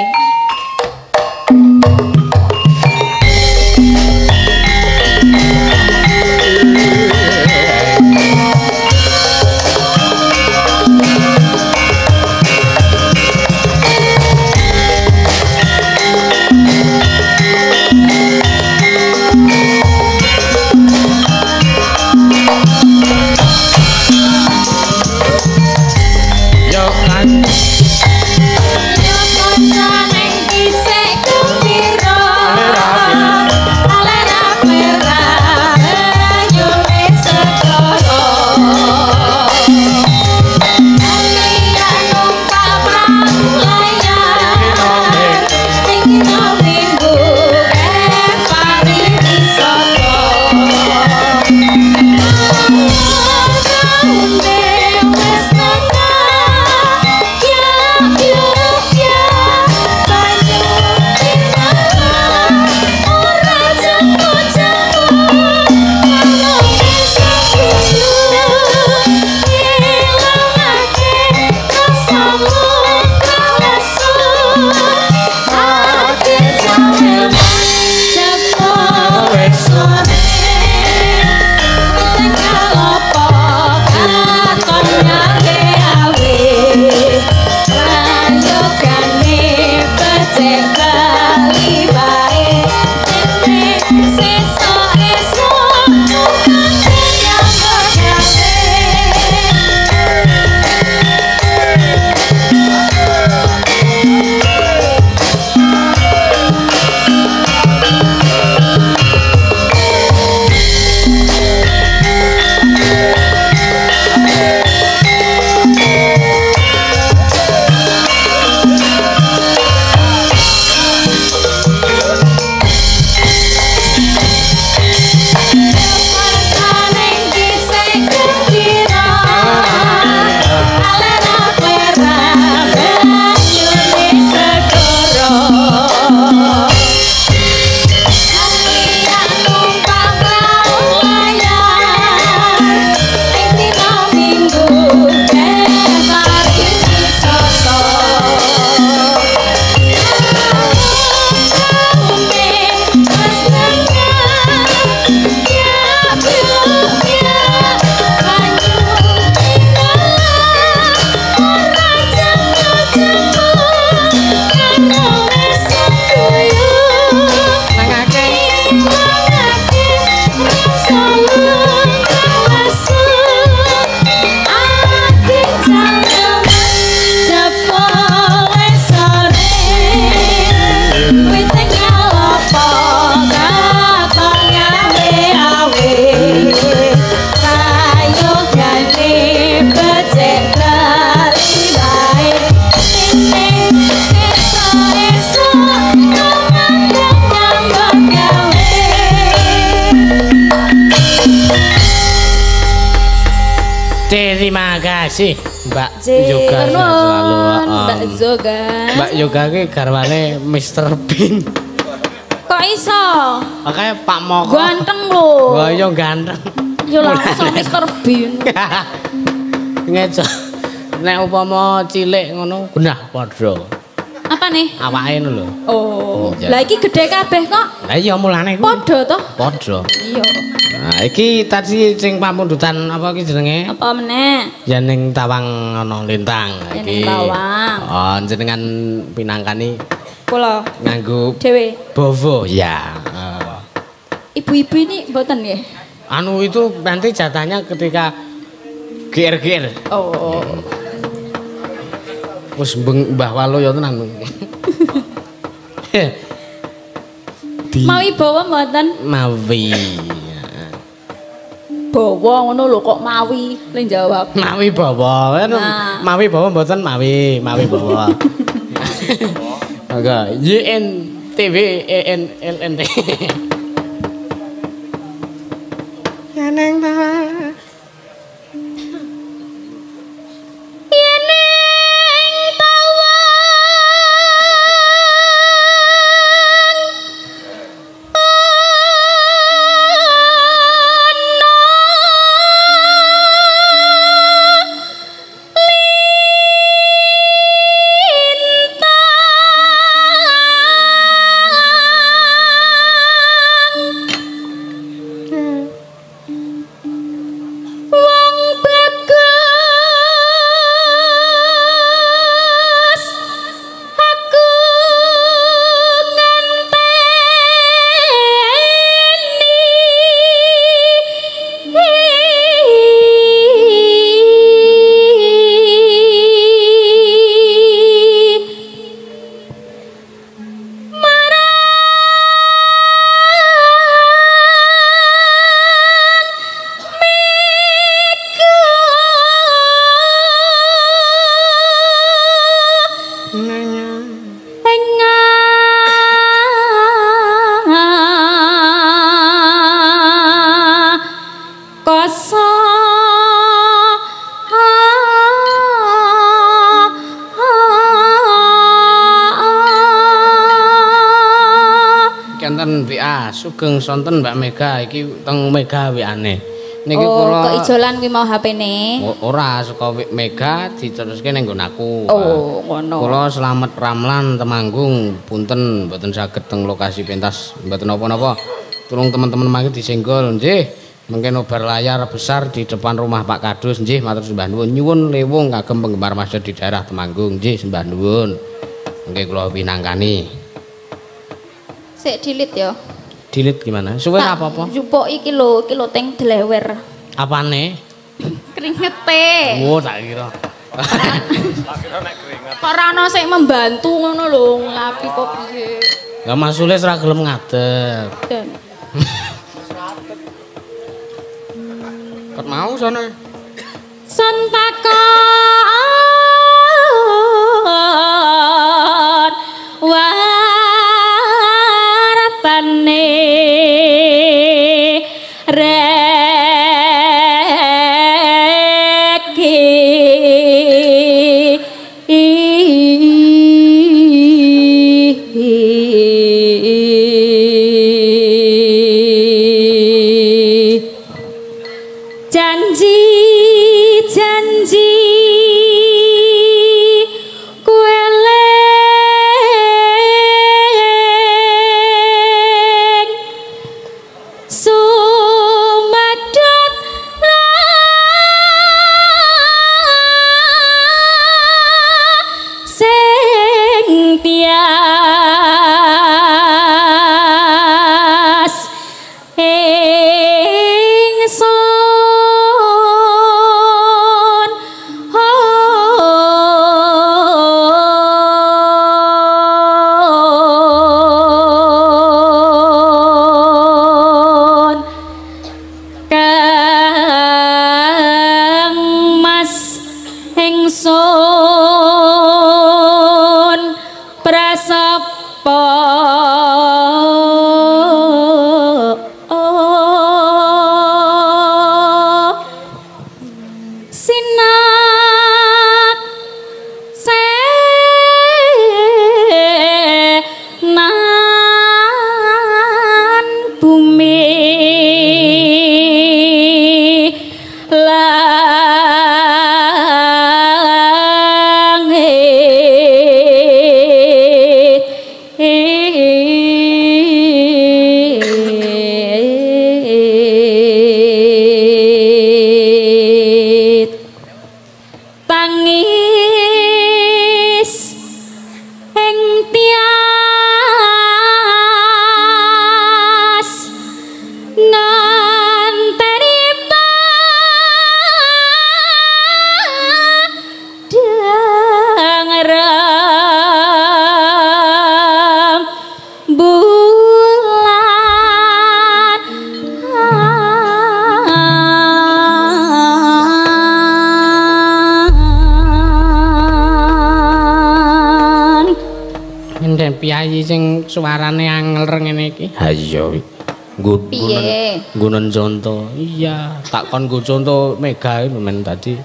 Kasih Mbak J. Yoga selalu. Heeh. Mbak Zoga. Mbak Yoga ki garwane Mr. Bean. Kok iso? Makanya Pak Moko. Ganteng lho. Wah, yo ganteng. Yo langsung Mr. Bean. Ngeco. Nek upama cilik ngono genah padha. Apa nih? Awake ngono lho. Oh, iya. lah iki gede kabeh kok. Lah iya mulane kuwi. Padha toh? Padha. Iya. Nah, iki tadi sing pamundutan apa iki jenenge? Apa meneh? Ya ning Tawang ana lintang. Ya ning Tawang. Oh, jenengan pinangkani Kula nganggo dhewe. bovo ya. Ibu-ibu ini mboten ya? anu itu nanti jatahnya ketika GR-GR. Oh. Wis mbeng Mbah Walo ya tenan. Di Mau bawa mboten? mawi. Bawa ngono lho kok mawi le jawab. Mawi bawa. Nah. Mawi bawa mboten mawi, mawi bawa. Mangga Y N Sugeng sonten Mbak Mega iki teng Mega WA-ne. Niki Oh, kula keijolan kuwi mau HP-ne. Ora saka Mega diteruske ning nggon aku. Oh, ngono. Kula selamat Ramlan Temanggung, punten mboten saged teng lokasi pentas mboten napa-napa. Tulung teman-teman mangke disenggol nggih. Mungkin obar layar besar di depan rumah Pak Kadus nggih matur sembah nuwun. Nyuwun lewung kagem penggemar masjid di daerah Temanggung nggih sembah nuwun. Nggih kula pinangkani. Sik dilit ya. Dilit gimana? Suwe Tak apa-apa? Jupuk iki lho, iki lho teng delewer. Apane? Kringete. Oh, tak kira. Ora ana sing membantu ngono lho, ngapi kok piye. Ya Mas Sulis ra gelem ngadeg. Kon nggo conto mega men tadi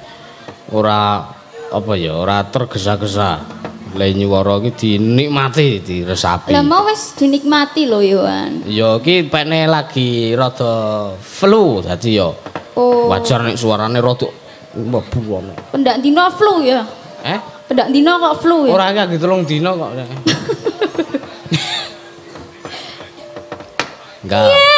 ora apa ya, ora tergesa-gesa. Le nyuwara iki dinikmati, diresapi. lah mau wis dinikmati lho Yohan Ya iki pekne lagi rada flu dadi ya. oh Wajar nek suarane rada mlebu ngono. pendak dino flu ya Eh? pendak dino kok flu ya Ora iki telung dina kok. Enggak. Ning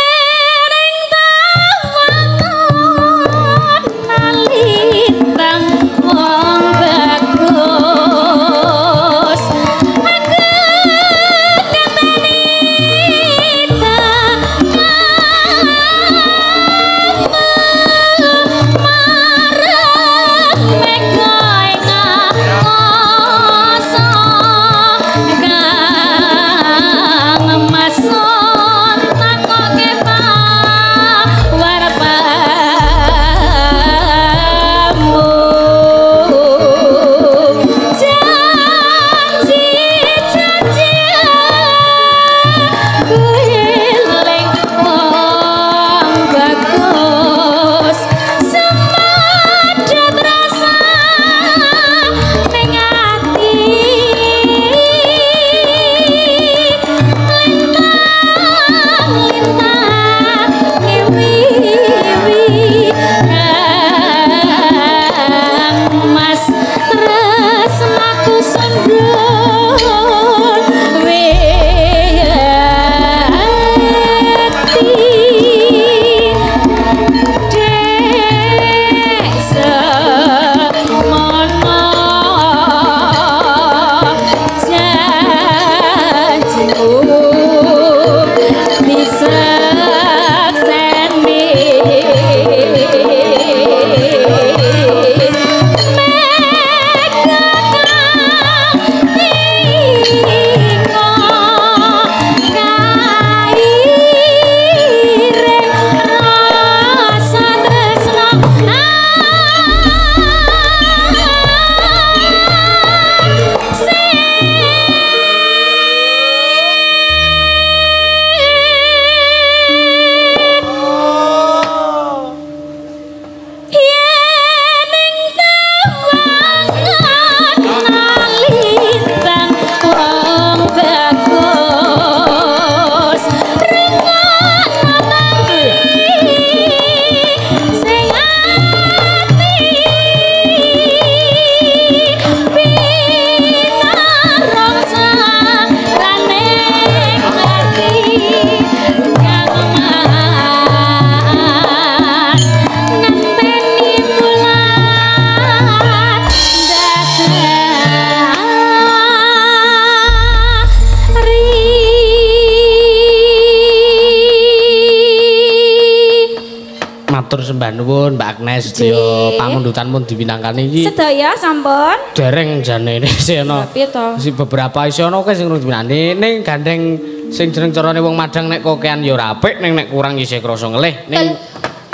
Matur sembah nuwun Mbak Agnes sedaya pangundutan pun dibinangkani iki. sedaya sampun Dereng jane isih ana. Piye to? Si beberapa isih ana kok sing urung dibinangkani. Ning gandeng sing jeneng carane wong Madang nek kokean ya ora apik, ning nek kurang isih krasa ngelih. Ning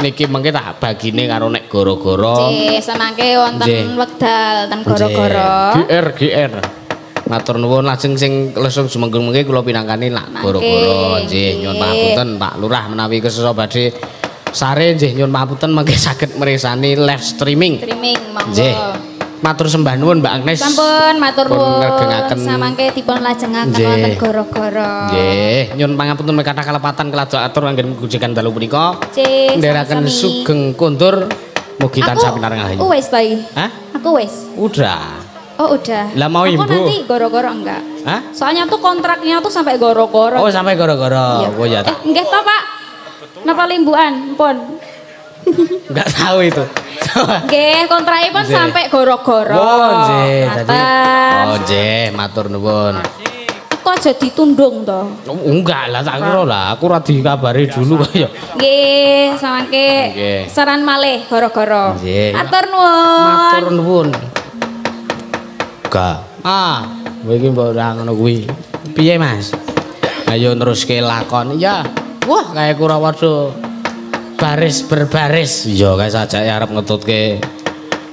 niki mengke tak bagine karo nek goro-goro. Nggih, semangke wonten wekdal ten goro-goro. GR GR. Matur nuwun lajeng sing lesung sumenggung mengke kula pinangkani Mangke, goro-goro. Nggih, nggih. nyuwun pangapunten Pak Lurah menawi kesesa badhe Sare nggih nyuwun papunten mengke saged mirsani live streaming. Streaming monggo. Nggih. Matur sembah nuwun Mbak Agnes. Sampun matur nuwun. Samangke dipun lajengaken wonten goro-goro. Nggih, nyuwun pangapunten mekathah kalepatan kelajeng atur anggen gujekan dalu punika. Ndherekaken sugeng kundur mugi tansah pinaring Aku ayu. wis ta iki? Hah? Aku wis. Udah. Oh udah. Lah, mau Aku imbu? nanti goro-goro enggak. Hah? Soalnya tuh kontraknya tuh sampai goro-goro. Oh, sampai gara-gara. Iya. Oh ya, Eh, nggih toh, Pak. Napa limbuan, pun? enggak tahu itu. Nggih, kontraknya pun sampai goro-goro. Oh, nggih. Oh, nggih, matur nuwun. Kok aja ditundung toh? Oh, enggak lah, tak kira lah. Aku ora dikabari dulu kaya. Nggih, samangke saran malih goro-goro. Nggih. Matur nuwun. Matur nuwun. Enggak. Ah, kowe iki mbok ora ngono kuwi. Piye, Mas? Ayo neruske lakon. Ya. Wah, kayak Kurawarsa. Baris berbaris. Ya, kayak saja arep ngetutke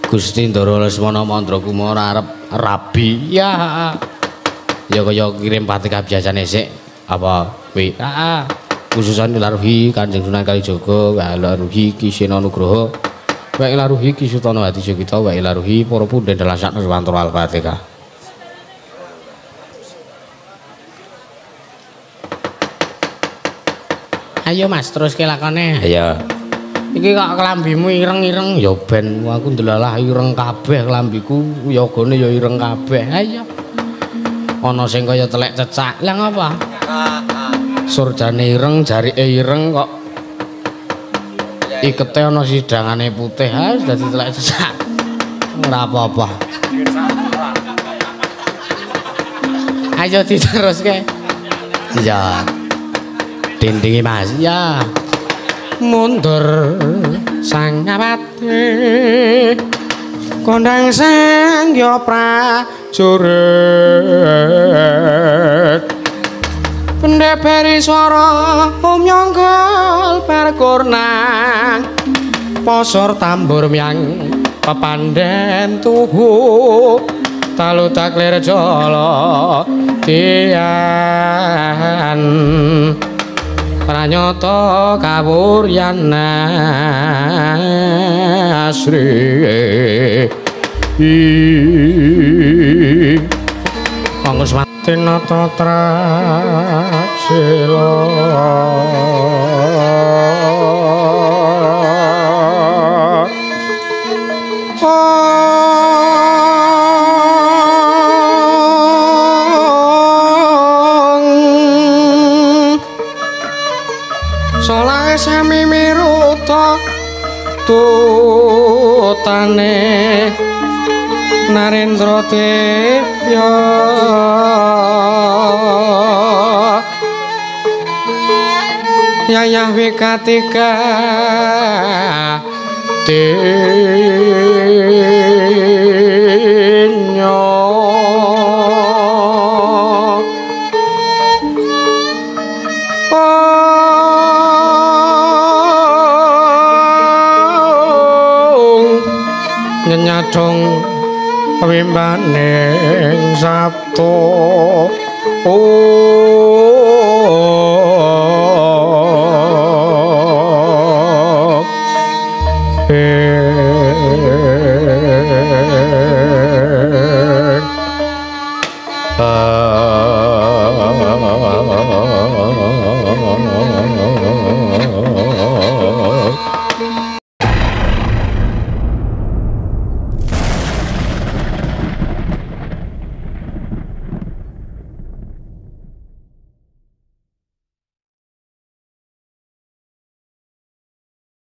Gusti Ndara Lesmana Mandra Kumara arep rabi. Ya. Ya kaya kirim patika biasane sik. Apa kuwi? Heeh. Khususan Ilaruhi Kanjeng Sunan Kalijaga, wa Ilaruhi Kisena Nugroho. Wa Ilaruhi Kisutana Hati Jogita, wa Ilaruhi para punden dalam sak Nuswantara Al-Fatihah. Ayo Mas, terus ke lakone. Ayo. Iki kok kelambimu ireng-ireng ya ben aku ndelalah ireng kabeh kelambiku, yogane ya ireng kabeh. Ayo. Ana sing kaya telek cecak. Lah ngapa? Surjane ireng, jarike ireng kok ikete ana sidangane putih ha dadi telek cecak. Ora apa-apa. Ayo diteruske. Ya. Dindingi Mas. Ya. Mundur sang ngapate kondang sang ya prajurit pendeperi swara umyongkol perkurnang posor tambur miang pepanden tuhu talu taklir jolo tian pranyata kawuryan asri kanggo swatinata trapsila tutane Narendra Debya Yayah Wikatika Dinyo kedung wimbaning sabtu. Oh, oh, oh, oh, oh